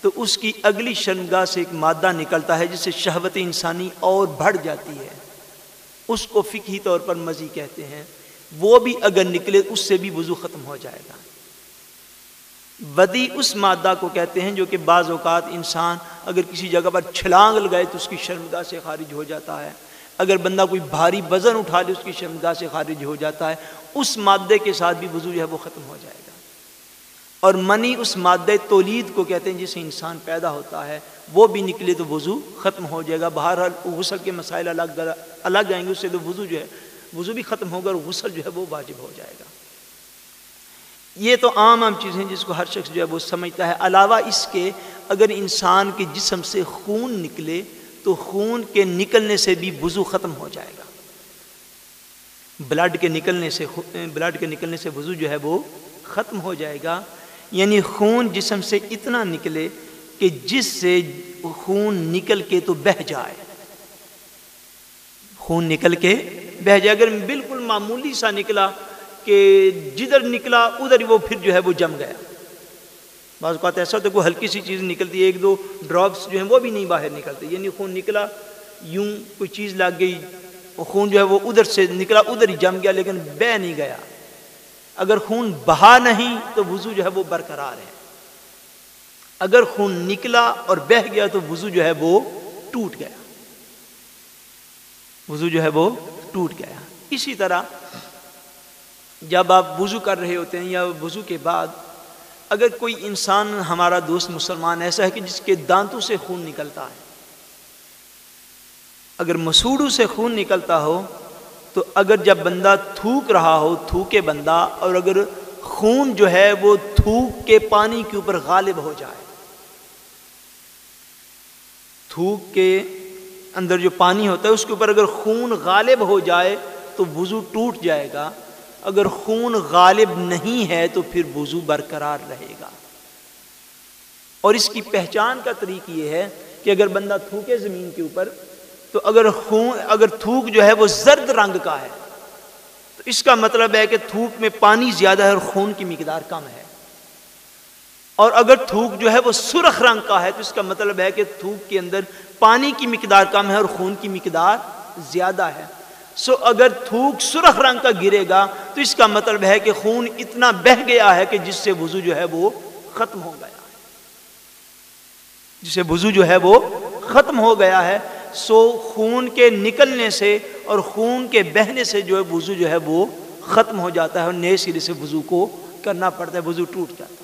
تو اس کی اگلی شرمگاہ سے ایک مادہ نکلتا ہے جس سے شہوت انسانی اور بڑھ جاتی ہے۔ اس کو فقہی طور پر مزی کہتے ہیں۔ وہ بھی اگر نکلے اس سے بھی وضو ختم ہو جائے گا۔ بدی اس مادہ کو کہتے ہیں جو کہ بعض اوقات انسان اگر کسی جگہ پر چھلانگ لگائے تو اس کی شرمگاہ سے خارج ہو جاتا ہے۔ اگر بندہ کوئی بھاری وزن اٹھا لے اس کی شرمگاہ سے خارج ہو جاتا ہے۔ اس مادے کے ساتھ بھی وضو جو ہے وہ ختم ہو جائے گا۔ اور منی اس مادہ تولید کو کہتے ہیں جس سے انسان پیدا ہوتا ہے۔ وہ بھی نکلے تو وضو ختم ہو جائے گا۔ بہرحال غسل کے مسائل الگ الگ آئیں گے، اس سے تو وضو جو ہے وضو بھی ختم ہوگا اور غسل جو ہے وہ واجب ہو جائے گا۔ یہ تو عام عام چیزیں جس کو ہر شخص جو ہے وہ سمجھتا ہے۔ علاوہ اس کے اگر انسان کے جسم سے خون نکلے تو خون کے نکلنے سے بھی وضو ختم ہو جائے گا۔ بلڈ کے نکلنے سے بلڈ کے نکلنے سے وضو جو ہے وہ ختم ہو جائے گا۔ یعنی خون جسم سے اتنا نکلے کہ جس سے خون نکل کے تو بہ جائے۔ خون نکل کے بہ جائے، اگر بالکل معمولی سا نکلا کہ جدھر نکلا، ادھر ہی وہ پھر جو ہے وہ جم گیا۔ بعض اوقات ایسا ہوتا ہے کوئی ہلکی سی چیز نکلتی ہے، ایک دو ڈراپس جو ہیں وہ بھی نہیں باہر نکلتے۔ یعنی خون نکلا، یوں کوئی چیز لگ گئی خون جو ہے وہ ادھر سے نکلا، ادھر ہی جم گیا، لیکن بہ نہیں گیا۔ اگر خون بہا نہیں تو وضو جو ہے وہ برقرار ہے۔ اگر خون نکلا اور بہ گیا تو وضو جو ہے وہ ٹوٹ گیا۔ وضو جو ہے وہ ٹوٹ گیا۔ اسی طرح جب آپ وضو کر رہے ہوتے ہیں یا وضو کے بعد اگر کوئی انسان ہمارا دوست مسلمان ایسا ہے کہ جس کے دانتوں سے خون نکلتا ہے، اگر مسوڑوں سے خون نکلتا ہو تو اگر جب بندہ تھوک رہا ہو، تھوکے بندہ، اور اگر خون جو ہے وہ تھوک کے پانی کے اوپر غالب ہو جائے، تھوک کے اندر جو پانی ہوتا ہے، اس کے اوپر اگر خون غالب ہو جائے تو وضو ٹوٹ جائے گا۔ اگر خون غالب نہیں ہے تو پھر وضو برقرار رہے گا۔ اور اس کی پہچان کا طریق یہ ہے کہ اگر بندہ تھوکے زمین کے اوپر، تو اگر خون، اگر تھوک جو ہے وہ زرد رنگ کا ہے، تو اس کا مطلب ہے کہ تھوک میں پانی زیادہ ہے اور خون کی مقدار کم ہے۔ اور اگر تھوک جو ہے وہ سرخ رنگ کا ہے تو اس کا مطلب ہے کہ تھوک کے اندر پانی کی مقدار کم ہے اور خون کی مقدار زیادہ ہے۔ سو اگر تھوک سرخ رنگ کا گرے گا تو اس کا مطلب ہے کہ خون اتنا بہ گیا ہے کہ جس سے وضو جو ہے وہ ختم ہو گیا ہے۔ جس سے وضو جو ہے وہ ختم ہو گیا ہے۔ سو خون کے نکلنے سے اور خون کے بہنے سے جو ہے وضو جو ہے وہ ختم ہو جاتا ہے اور نئے سرے سے وضو کو کرنا پڑتا ہے، وضو ٹوٹ جاتا ہے۔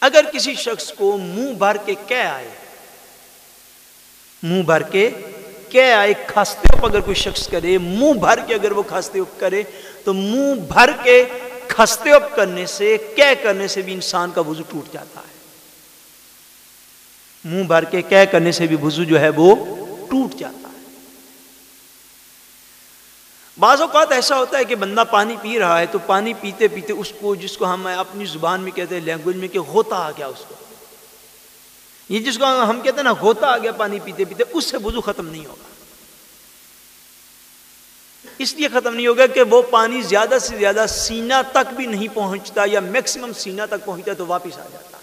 اگر کسی شخص کو منہ بھر کے کہہ آئے، منہ بھر کے کہہ آئے کھانستے ہو اگر کوئی شخص کرے، منہ بھر کے اگر وہ کھانستے ہو کرے، تو منہ بھر کے کھانستے کرنے سے، کہہ کرنے سے بھی انسان کا وضو ٹوٹ جاتا ہے۔ منہ بھر کے کہہ کرنے سے بھی وضو جو ہے وہ ٹوٹ جاتا ہے۔ بعض اوقات ایسا ہوتا ہے کہ بندہ پانی پی رہا ہے تو پانی پیتے پیتے اس کو جس کو ہم اپنی زبان میں کہتے ہیں لینگویج میں کہ ہوتا آ گیا اس کو۔ یہ جس کو ہم کہتے ہیں نا ہوتا آ گیا پانی پیتے پیتے اس سے وضو ختم نہیں ہوگا۔ اس لیے ختم نہیں ہوگا کہ وہ پانی زیادہ سے زیادہ سینہ تک بھی نہیں پہنچتا یا میکسیمم سینہ تک پہنچتا تو واپس آ جاتا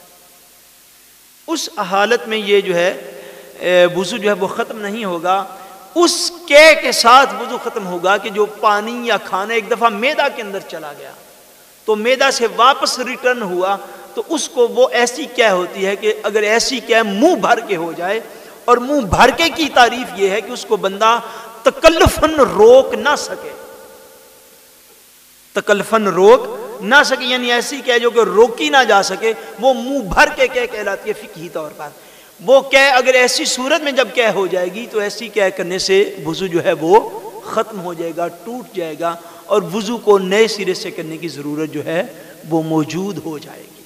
اس حالت میں یہ جو ہے وضو جو ہے وہ ختم نہیں ہوگا۔ اس کے کے ساتھ وضو ختم ہوگا کہ جو پانی یا کھانا ایک دفعہ میدا کے اندر چلا گیا، تو میدا سے واپس ریٹرن ہوا، تو اس کو وہ ایسی کیا ہوتی ہے کہ اگر ایسی کیا منہ بھر کے ہو جائے، اور منہ بھر کے کی تعریف یہ ہے کہ اس کو بندہ تکلفن روک نہ سکے۔ تکلفن روک نہ سکے یعنی ایسی کہہ جو کہ روکی نہ جا سکے، وہ منہ بھر کے کہہ کہلاتی ہے فقہی طور پر۔ وہ کہہ اگر ایسی صورت میں جب کہہ ہو جائے گی تو ایسی کہہ کرنے سے وضو جو ہے وہ ختم ہو جائے گا، ٹوٹ جائے گا اور وضو کو نئے سرے سے کرنے کی ضرورت جو ہے وہ موجود ہو جائے گی۔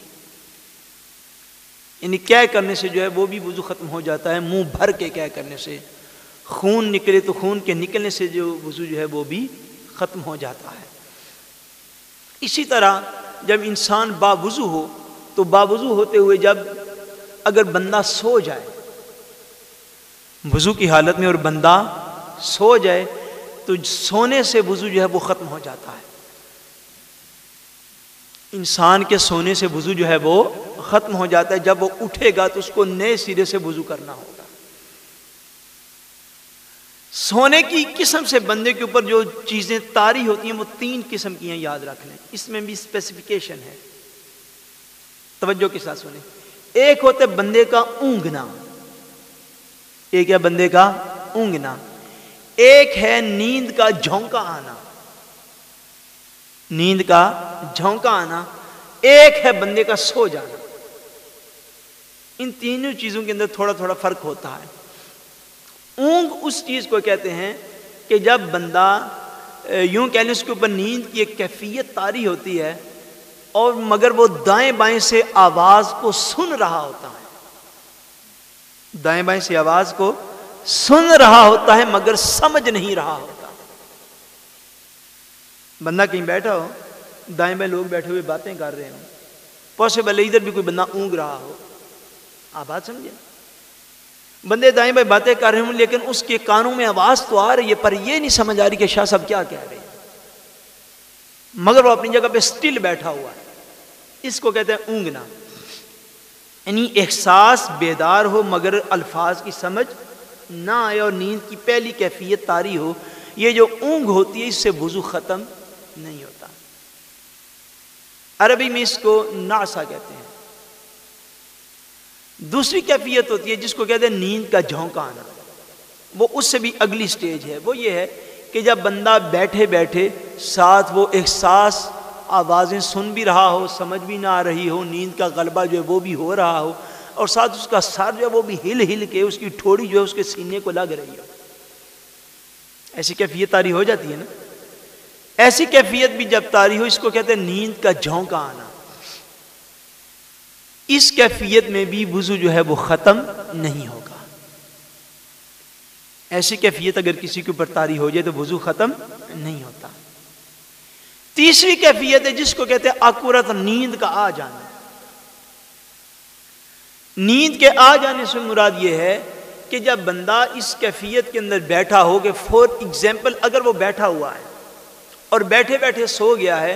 یعنی کہہ کرنے سے جو ہے وہ بھی وضو ختم ہو جاتا ہے، منہ بھر کے کہہ کرنے سے۔ خون نکلے تو خون کے نکلنے سے جو وضو جو ہے وہ بھی ختم ہو جاتا ہے۔ اسی طرح جب انسان باوضو ہو تو باوضو ہوتے ہوئے جب اگر بندہ سو جائے، وضو کی حالت میں اور بندہ سو جائے، تو سونے سے وضو جو ہے وہ ختم ہو جاتا ہے۔ انسان کے سونے سے وضو جو ہے وہ ختم ہو جاتا ہے۔ جب وہ اٹھے گا تو اس کو نئے سرے سے وضو کرنا ہوگا۔ سونے کی قسم سے بندے کے اوپر جو چیزیں تاری ہوتی ہیں، وہ تین قسم کی ہیں، یاد رکھ لیں۔ اس میں بھی اسپیسیفکیشن ہے۔ توجہ کے ساتھ سنیں۔ ایک ہوتے بندے کا اونگنا ایک ہے بندے کا اونگنا ایک ہے نیند کا جھونکا آنا۔ نیند کا جھونکا آنا۔ ایک ہے بندے کا سو جانا۔ ان تینوں چیزوں کے اندر تھوڑا تھوڑا فرق ہوتا ہے۔ اونگ اس چیز کو کہتے ہیں کہ جب بندہ یوں کہہ لیں اس کے اوپر نیند کی ایک کیفیت تاری ہوتی ہے اور مگر وہ دائیں بائیں سے آواز کو سن رہا ہوتا ہے۔ دائیں بائیں سے آواز کو سن رہا ہوتا ہے مگر سمجھ نہیں رہا ہوتا۔ بندہ کہیں بیٹھا ہو، دائیں بائیں لوگ بیٹھے ہوئے باتیں کر رہے ہوں۔ پاسبل ادھر بھی کوئی بندہ اونگ رہا ہو۔ آپ بات سمجھے بندے دائیں بائیں باتیں کر رہے ہوں لیکن اس کے کانوں میں آواز تو آ رہی ہے، پر یہ نہیں سمجھ آ رہی کہ شاہ صاحب کیا کہہ رہے ہیں۔ مگر وہ اپنی جگہ پہ سٹل بیٹھا ہوا ہے۔ اس کو کہتے ہیں اونگنا۔ یعنی احساس بیدار ہو مگر الفاظ کی سمجھ نہ آئے اور نیند کی پہلی کیفیت تاری ہو۔ یہ جو اونگ ہوتی ہے، اس سے وضو ختم نہیں ہوتا۔ عربی میں اس کو ناسا کہتے ہیں۔ دوسری کیفیت ہوتی ہے جس کو کہتے ہیں نیند کا جھونکا آنا۔ وہ اس سے بھی اگلی سٹیج ہے۔ وہ یہ ہے کہ جب بندہ بیٹھے بیٹھے ساتھ وہ احساس آوازیں سن بھی رہا ہو، سمجھ بھی نہ آ رہی ہو، نیند کا غلبہ جو ہے وہ بھی ہو رہا ہو، اور ساتھ اس کا سر جو ہے وہ بھی ہل ہل کے اس کی ٹھوڑی جو ہے اس کے سینے کو لگ رہی ہو۔ ایسی کیفیت تاری ہو جاتی ہے نا؟ ایسی کیفیت بھی جب تاری ہو، اس کو کہتے ہیں نیند کا جھونکا آنا۔ اس کیفیت میں بھی وضو جو ہے وہ ختم نہیں ہوگا۔ ایسی کیفیت اگر کسی کے اوپر تاری ہو جائے تو وضو ختم نہیں ہوتا۔ تیسری کیفیت ہے جس کو کہتے ہیں اکورت نیند کا آ جانا۔ نیند کے آ جانے سے مراد یہ ہے کہ جب بندہ اس کیفیت کے اندر بیٹھا ہو کہ فور ایگزامپل اگر وہ بیٹھا ہوا ہے اور بیٹھے بیٹھے سو گیا ہے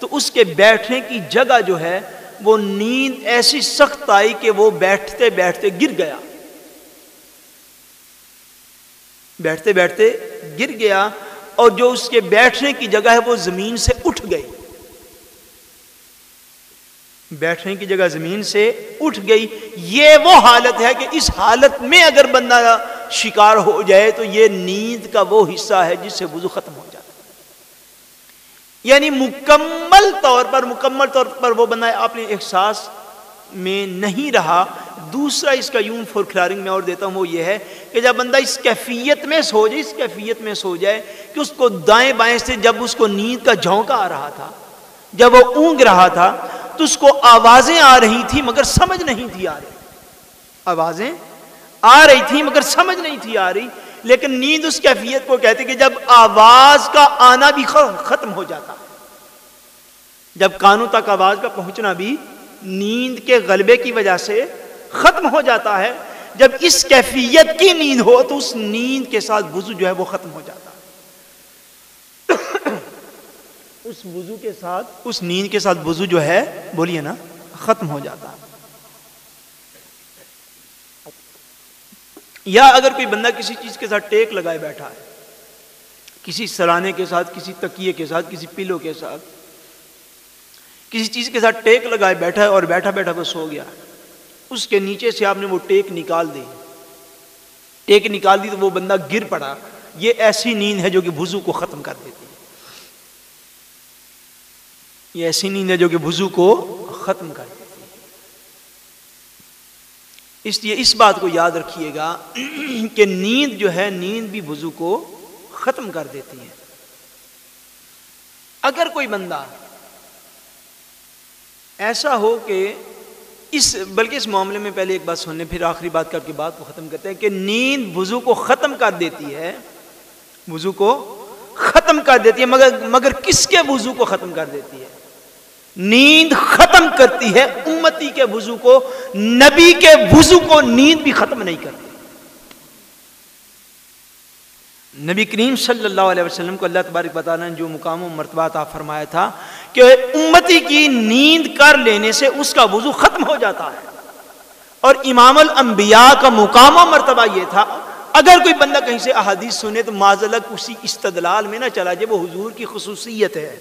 تو اس کے بیٹھنے کی جگہ جو ہے وہ نیند ایسی سخت آئی کہ وہ بیٹھتے بیٹھتے گر گیا۔ بیٹھتے بیٹھتے گر گیا اور جو اس کے بیٹھنے کی جگہ ہے وہ زمین سے اٹھ گئی۔ بیٹھنے کی جگہ زمین سے اٹھ گئی۔ یہ وہ حالت ہے کہ اس حالت میں اگر بندہ شکار ہو جائے تو یہ نیند کا وہ حصہ ہے جس سے وضو ختم ہو جاتا یعنی مکمل طور پر، مکمل طور پر وہ بندہ اپنے احساس میں نہیں رہا۔ دوسرا اس کا یوں فور کلارنگ میں اور دیتا ہوں، وہ یہ ہے کہ جب بندہ اس کیفیت میں سو جائے اس کیفیت میں سو جائے کہ اس کو دائیں بائیں سے جب اس کو نیند کا جھونکا آ رہا تھا، جب وہ اونگ رہا تھا، تو اس کو آوازیں آ رہی تھی مگر سمجھ نہیں تھی آ رہی۔ آوازیں آ رہی تھی مگر سمجھ نہیں تھی آ رہی، لیکن نیند اس کیفیت کو کہتے کہ جب آواز کا آنا بھی ختم ہو جاتا۔ جب کانوں تک آواز کا پہنچنا بھی نیند کے غلبے کی وجہ سے ختم ہو جاتا ہے۔ جب اس کیفیت کی نیند ہو تو اس نیند کے ساتھ وضو جو ہے وہ ختم ہو جاتا اس وضو کے ساتھ، اس نیند کے ساتھ وضو جو ہے، بولیے نا، ختم ہو جاتا یا اگر کوئی بندہ کسی چیز کے ساتھ ٹیک لگائے بیٹھا ہے، کسی سرانے کے ساتھ، کسی تکیے کے ساتھ، کسی پیلو کے ساتھ، کسی چیز کے ساتھ ٹیک لگائے بیٹھا ہے اور بیٹھا بیٹھا بس سو گیا۔ اس کے نیچے سے آپ نے وہ ٹیک نکال دی۔ ٹیک نکال دی تو وہ بندہ گر پڑا۔ یہ ایسی نیند ہے جو کہ بھزو کو ختم کر دیتی ہے۔ یہ ایسی نیند ہے جو کہ بھزو کو ختم کر دیتی ہے۔ اس لیے اس بات کو یاد رکھیے گا کہ نیند جو ہے، نیند بھی بھزو کو ختم کر دیتی ہے۔ اگر کوئی بندہ ایسا ہو کہ اس بلکہ اس معاملے میں پہلے ایک بات سننے، پھر آخری بات کر کے بات کو ختم کرتے ہیں کہ نیند وضو کو ختم کر دیتی ہے۔ وضو کو ختم کر دیتی ہے، مگر مگر کس کے وضو کو ختم کر دیتی ہے؟ نیند ختم کرتی ہے، امتی کے وضو کو، نبی کے وضو کو نیند بھی ختم نہیں کرتی۔ نبی کریم صلی اللہ علیہ وسلم کو اللہ تبارک بتانا جو مقام و مرتبہ فرمایا تھا کہ امتی کی نیند کر لینے سے اس کا وضو ختم ہو جاتا ہے۔ اور امام الانبیاء کا مقام و مرتبہ یہ تھا، اگر کوئی بندہ کہیں سے احادیث سنے تو معذلت اسی استدلال میں نہ چلا جائے، وہ حضور کی خصوصیت ہے۔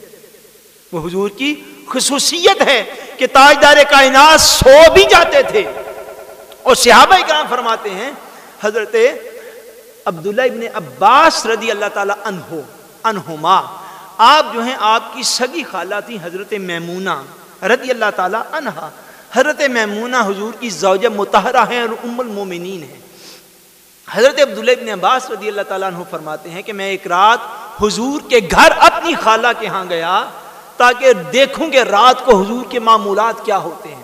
وہ حضور کی خصوصیت ہے کہ تاجدار کائنات سو بھی جاتے تھے۔ اور صحابہ کرام فرماتے ہیں، حضرت عبداللہ ابن عباس رضی اللہ تعالی عنہ انہما آپ جو ہیں آپ کی سگی خالہ تھی حضرت میمونہ رضی اللہ تعالی عنہا حضرت میمونہ حضور کی زوجہ متحرہ ہیں اور ام المومنین ہیں۔ حضرت عبداللہ ابن عباس رضی اللہ تعالیٰ عنہ فرماتے ہیں کہ میں ایک رات حضور کے گھر اپنی خالہ کے ہاں گیا تاکہ دیکھوں کہ رات کو حضور کے معمولات کیا ہوتے ہیں۔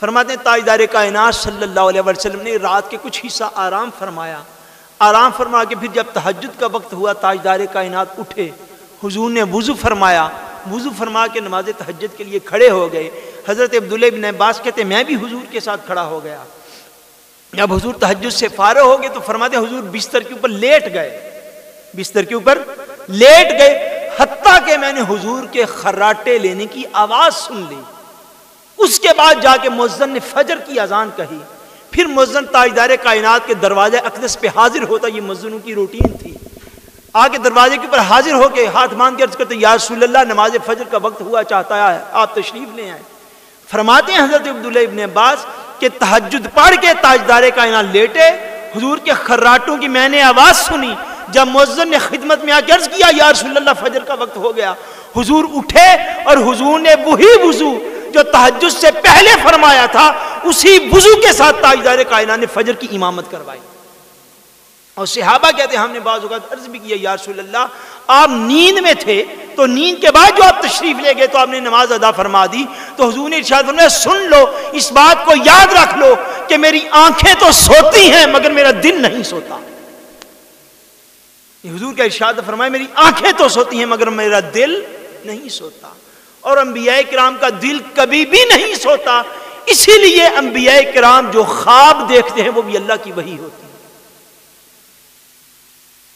فرماتے ہیں تاجدار کائنات صلی اللہ علیہ وسلم نے رات کے کچھ حصہ آرام فرمایا۔ آرام فرما کے پھر جب تحجد کا وقت ہوا تاجدار کائنات اٹھے۔ حضور نے وضو فرمایا، وضو فرما کے نماز تحجد کے لیے کھڑے ہو گئے۔ حضرت عبداللہ ابن عباس کہتے، میں بھی حضور کے ساتھ کھڑا ہو گیا۔ جب حضور تحجد سے فارغ ہو گئے تو فرماتے حضور بستر کے اوپر لیٹ گئے۔ بستر کے اوپر لیٹ گئے، حتیٰ کہ میں نے حضور کے خراٹے لینے کی آواز سن لی۔ اس کے بعد جا کے مزن نے فجر کی اذان کہی۔ پھر مزن تاجدار کائنات کے دروازے اقدس پہ حاضر ہوتا، یہ مزنوں کی روٹین تھی۔ آگے دروازے کے اوپر حاضر ہو کے ہاتھ مان کے عرض کرتے یا رسول اللہ، نماز فجر کا وقت ہوا، چاہتا ہے، آپ تشریف لے آئے فرماتے ہیں حضرت عبداللہ ابن عباس کہ تحجد پڑھ کے تاجدار کائنات لیٹے، حضور کے خراٹوں کی میں نے آواز سنی۔ جب مؤذن نے خدمت میں آ کے عرض کیا، یا رسول اللہ، فجر کا وقت ہو گیا۔ حضور اٹھے اور حضور نے وہی وضو جو تحجد سے پہلے فرمایا تھا، اسی وضو کے ساتھ تاجدار کائنات نے فجر کی امامت کروائی۔ اور صحابہ کہتے ہیں، ہم نے بعض اوقات عرض بھی کیا، یا رسول اللہ، آپ نیند میں تھے تو نیند کے بعد جو آپ تشریف لے گئے تو آپ نے نماز ادا فرما دی۔ تو حضور نے ارشاد فرمایا، سن لو، اس بات کو یاد رکھ لو کہ میری آنکھیں تو سوتی ہیں مگر میرا دل نہیں سوتا۔ حضور کا ارشاد فرمایا، میری آنکھیں تو سوتی ہیں مگر میرا دل نہیں سوتا۔ اور انبیاء کرام کا دل کبھی بھی نہیں سوتا۔ اسی لیے انبیاء کرام جو خواب دیکھتے ہیں وہ بھی اللہ کی وہی ہوتی ہے۔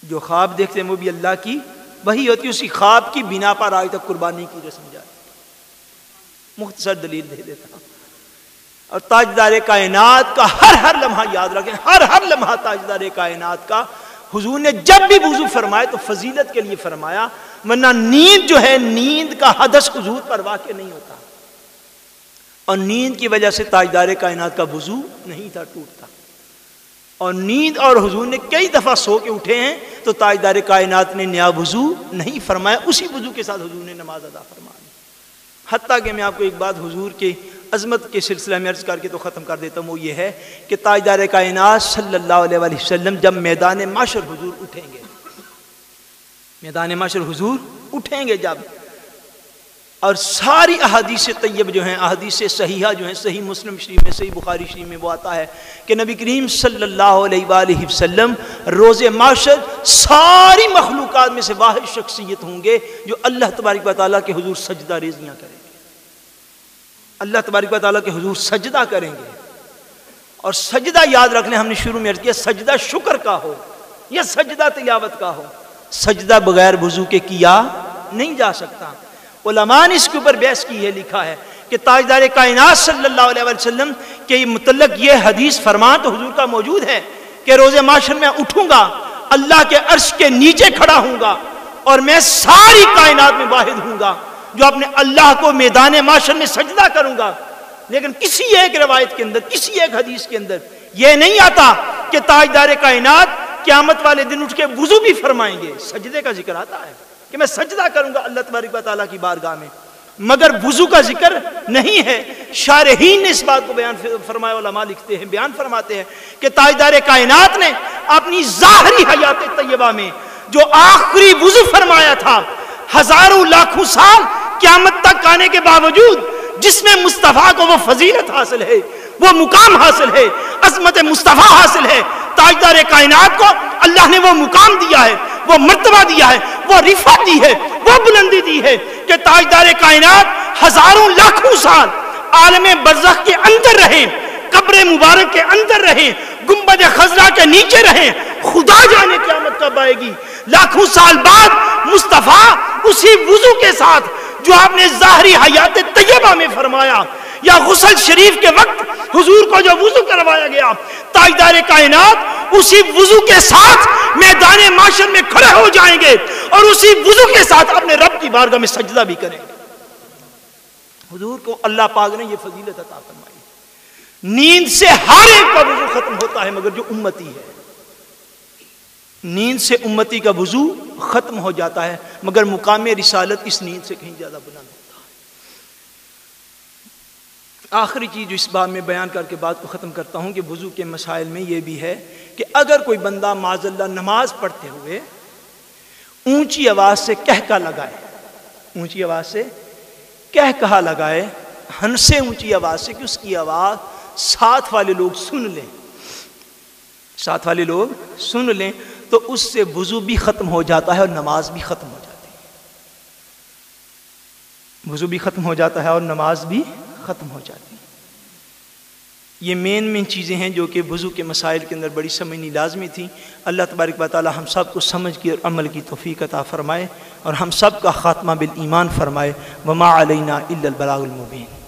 جو خواب دیکھتے ہیں وہ بھی اللہ کی وہی ہوتی ہے، اسی خواب کی بنا پر آج تک قربانی کی رسم جائے مختصر دلیل دے دیتا ہوں۔ اور تاجدار کائنات کا ہر ہر لمحہ یاد رکھیں، ہر ہر لمحہ تاجدار کائنات کا حضور نے جب بھی وضو فرمائے تو فضیلت کے لیے فرمایا، ورنہ نیند جو ہے، نیند کا حدث حضور پر واقع نہیں ہوتا۔ اور نیند کی وجہ سے تاجدار کائنات کا وضو نہیں تھا، ٹوٹتا۔ اور نیند اور حضور نے کئی دفعہ سو کے اٹھے ہیں تو تاجدار کائنات نے نیا وضو نہیں فرمایا، اسی وضو کے ساتھ حضور نے نماز ادا فرمایا حتیٰ کہ میں آپ کو ایک بات حضور کے عظمت کے سلسلہ میں عرض کر کے تو ختم کر دیتا ہوں، وہ یہ ہے کہ تاجدار کائنات صلی اللہ علیہ وآلہ وسلم جب میدان معاشر حضور اٹھیں گے۔ میدان معاشر حضور اٹھیں گے جب اور ساری احادیث طیب جو ہیں احادیث صحیحہ جو ہیں، صحیح مسلم شریف میں، صحیح بخاری شریف میں وہ آتا ہے کہ نبی کریم صلی اللہ علیہ وآلہ وسلم روز معاشر ساری مخلوقات میں سے واحد شخصیت ہوں گے جو اللہ تبارک و تعالیٰ کے حضور سجدہ ریزیاں کریں گے۔ اللہ تبارک و تعالیٰ کے حضور سجدہ کریں گے۔ اور سجدہ یاد رکھ لیں ہم نے شروع میں کیا، سجدہ شکر کا ہو یا سجدہ تلاوت کا ہو۔ سجدہ بغیر وضو کے کیا نہیں جا سکتا۔ علماء نے اس کے اوپر بحث کی ہے لکھا ہے کہ تاجدار کائنات صلی اللہ علیہ وسلم کے متعلق یہ حدیث فرمان تو حضور کا موجود ہے کہ روز معاشر میں اٹھوں گا، اللہ کے عرش کے نیچے کھڑا ہوں گا اور میں ساری کائنات میں واحد ہوں گا، جو اپنے اللہ کو میدان معاشر میں سجدہ کروں گا۔ لیکن کسی ایک روایت کے اندر، کسی ایک حدیث کے اندر یہ نہیں آتا کہ تاجدار کائنات قیامت والے دن اٹھ کے وضو بھی فرمائیں گے، سجدے کا ذکر آتا ہے۔ کہ میں سجدہ کروں گا اللہ تبارک و تعالیٰ کی بارگاہ میں۔ مگر وضو کا ذکر نہیں ہے۔ شارحین نے اس بات کو بیان فرمایا، علماء لکھتے ہیں، بیان فرماتے ہیں کہ تاجدار کائنات نے اپنی ظاہری حیات طیبہ میں جو آخری وضو فرمایا تھا، ہزاروں لاکھوں سال قیامت تک آنے کے باوجود، جس میں مصطفیٰ کو وہ فضیلت حاصل ہے، وہ مقام حاصل ہے، عظمت مصطفیٰ حاصل ہے، تاجدار کائنات کو اللہ نے وہ مقام دیا ہے۔ وہ مرتبہ دیا ہے، وہ رفت دی ہے، وہ بلندی دی ہے کہ تاجدار کائنات ہزاروں لاکھوں سال عالم برزخ کے اندر رہیں، قبر مبارک کے اندر رہیں، گنبد خزرہ کے نیچے رہیں، خدا جانے قیامت کب آئے گی۔ لاکھوں سال بعد مصطفیٰ اسی وضو کے ساتھ جو آپ نے ظاہری حیات طیبہ میں فرمایا یا غسل شریف کے وقت حضور کو جو وضو کروایا گیا، تاجدار کائنات اسی وضو کے ساتھ میدان معاشر میں کھڑے ہو جائیں گے اور اسی وضو کے ساتھ اپنے رب کی بارگاہ میں سجدہ بھی کریں گے۔ حضور کو اللہ پاک نے یہ فضیلت عطا فرمائی۔ نیند سے ہر ایک کا وضو ختم ہوتا ہے مگر جو امتی ہے۔ نیند سے امتی کا وضو ختم ہو جاتا ہے مگر مقام رسالت اس نیند سے کہیں زیادہ بلند ہوتا ہے۔ آخری چیز جو اس بات میں بیان کر کے بات کو ختم کرتا ہوں کہ وضو کے مسائل میں یہ بھی ہے کہ اگر کوئی بندہ معذ اللہ نماز پڑھتے ہوئے اونچی آواز سے کہکا لگائے، اونچی آواز سے کہہ کہا لگائے، ہنسے اونچی آواز سے کہ اس کی آواز ساتھ والے لوگ سن لیں، ساتھ والے لوگ سن لیں تو اس سے وضو بھی ختم ہو جاتا ہے اور نماز بھی ختم ہو جاتی ہے۔ وضو بھی ختم ہو جاتا ہے اور نماز بھی ختم ہو جاتی ہیں۔ یہ مین مین چیزیں ہیں جو کہ وضو کے مسائل کے اندر بڑی سمجھنی لازمی تھیں۔ اللہ تبارک و تعالی ہم سب کو سمجھ کی اور عمل کی توفیق عطا فرمائے اور ہم سب کا خاتمہ بالایمان فرمائے۔ وما علینا الا البلاغ المبین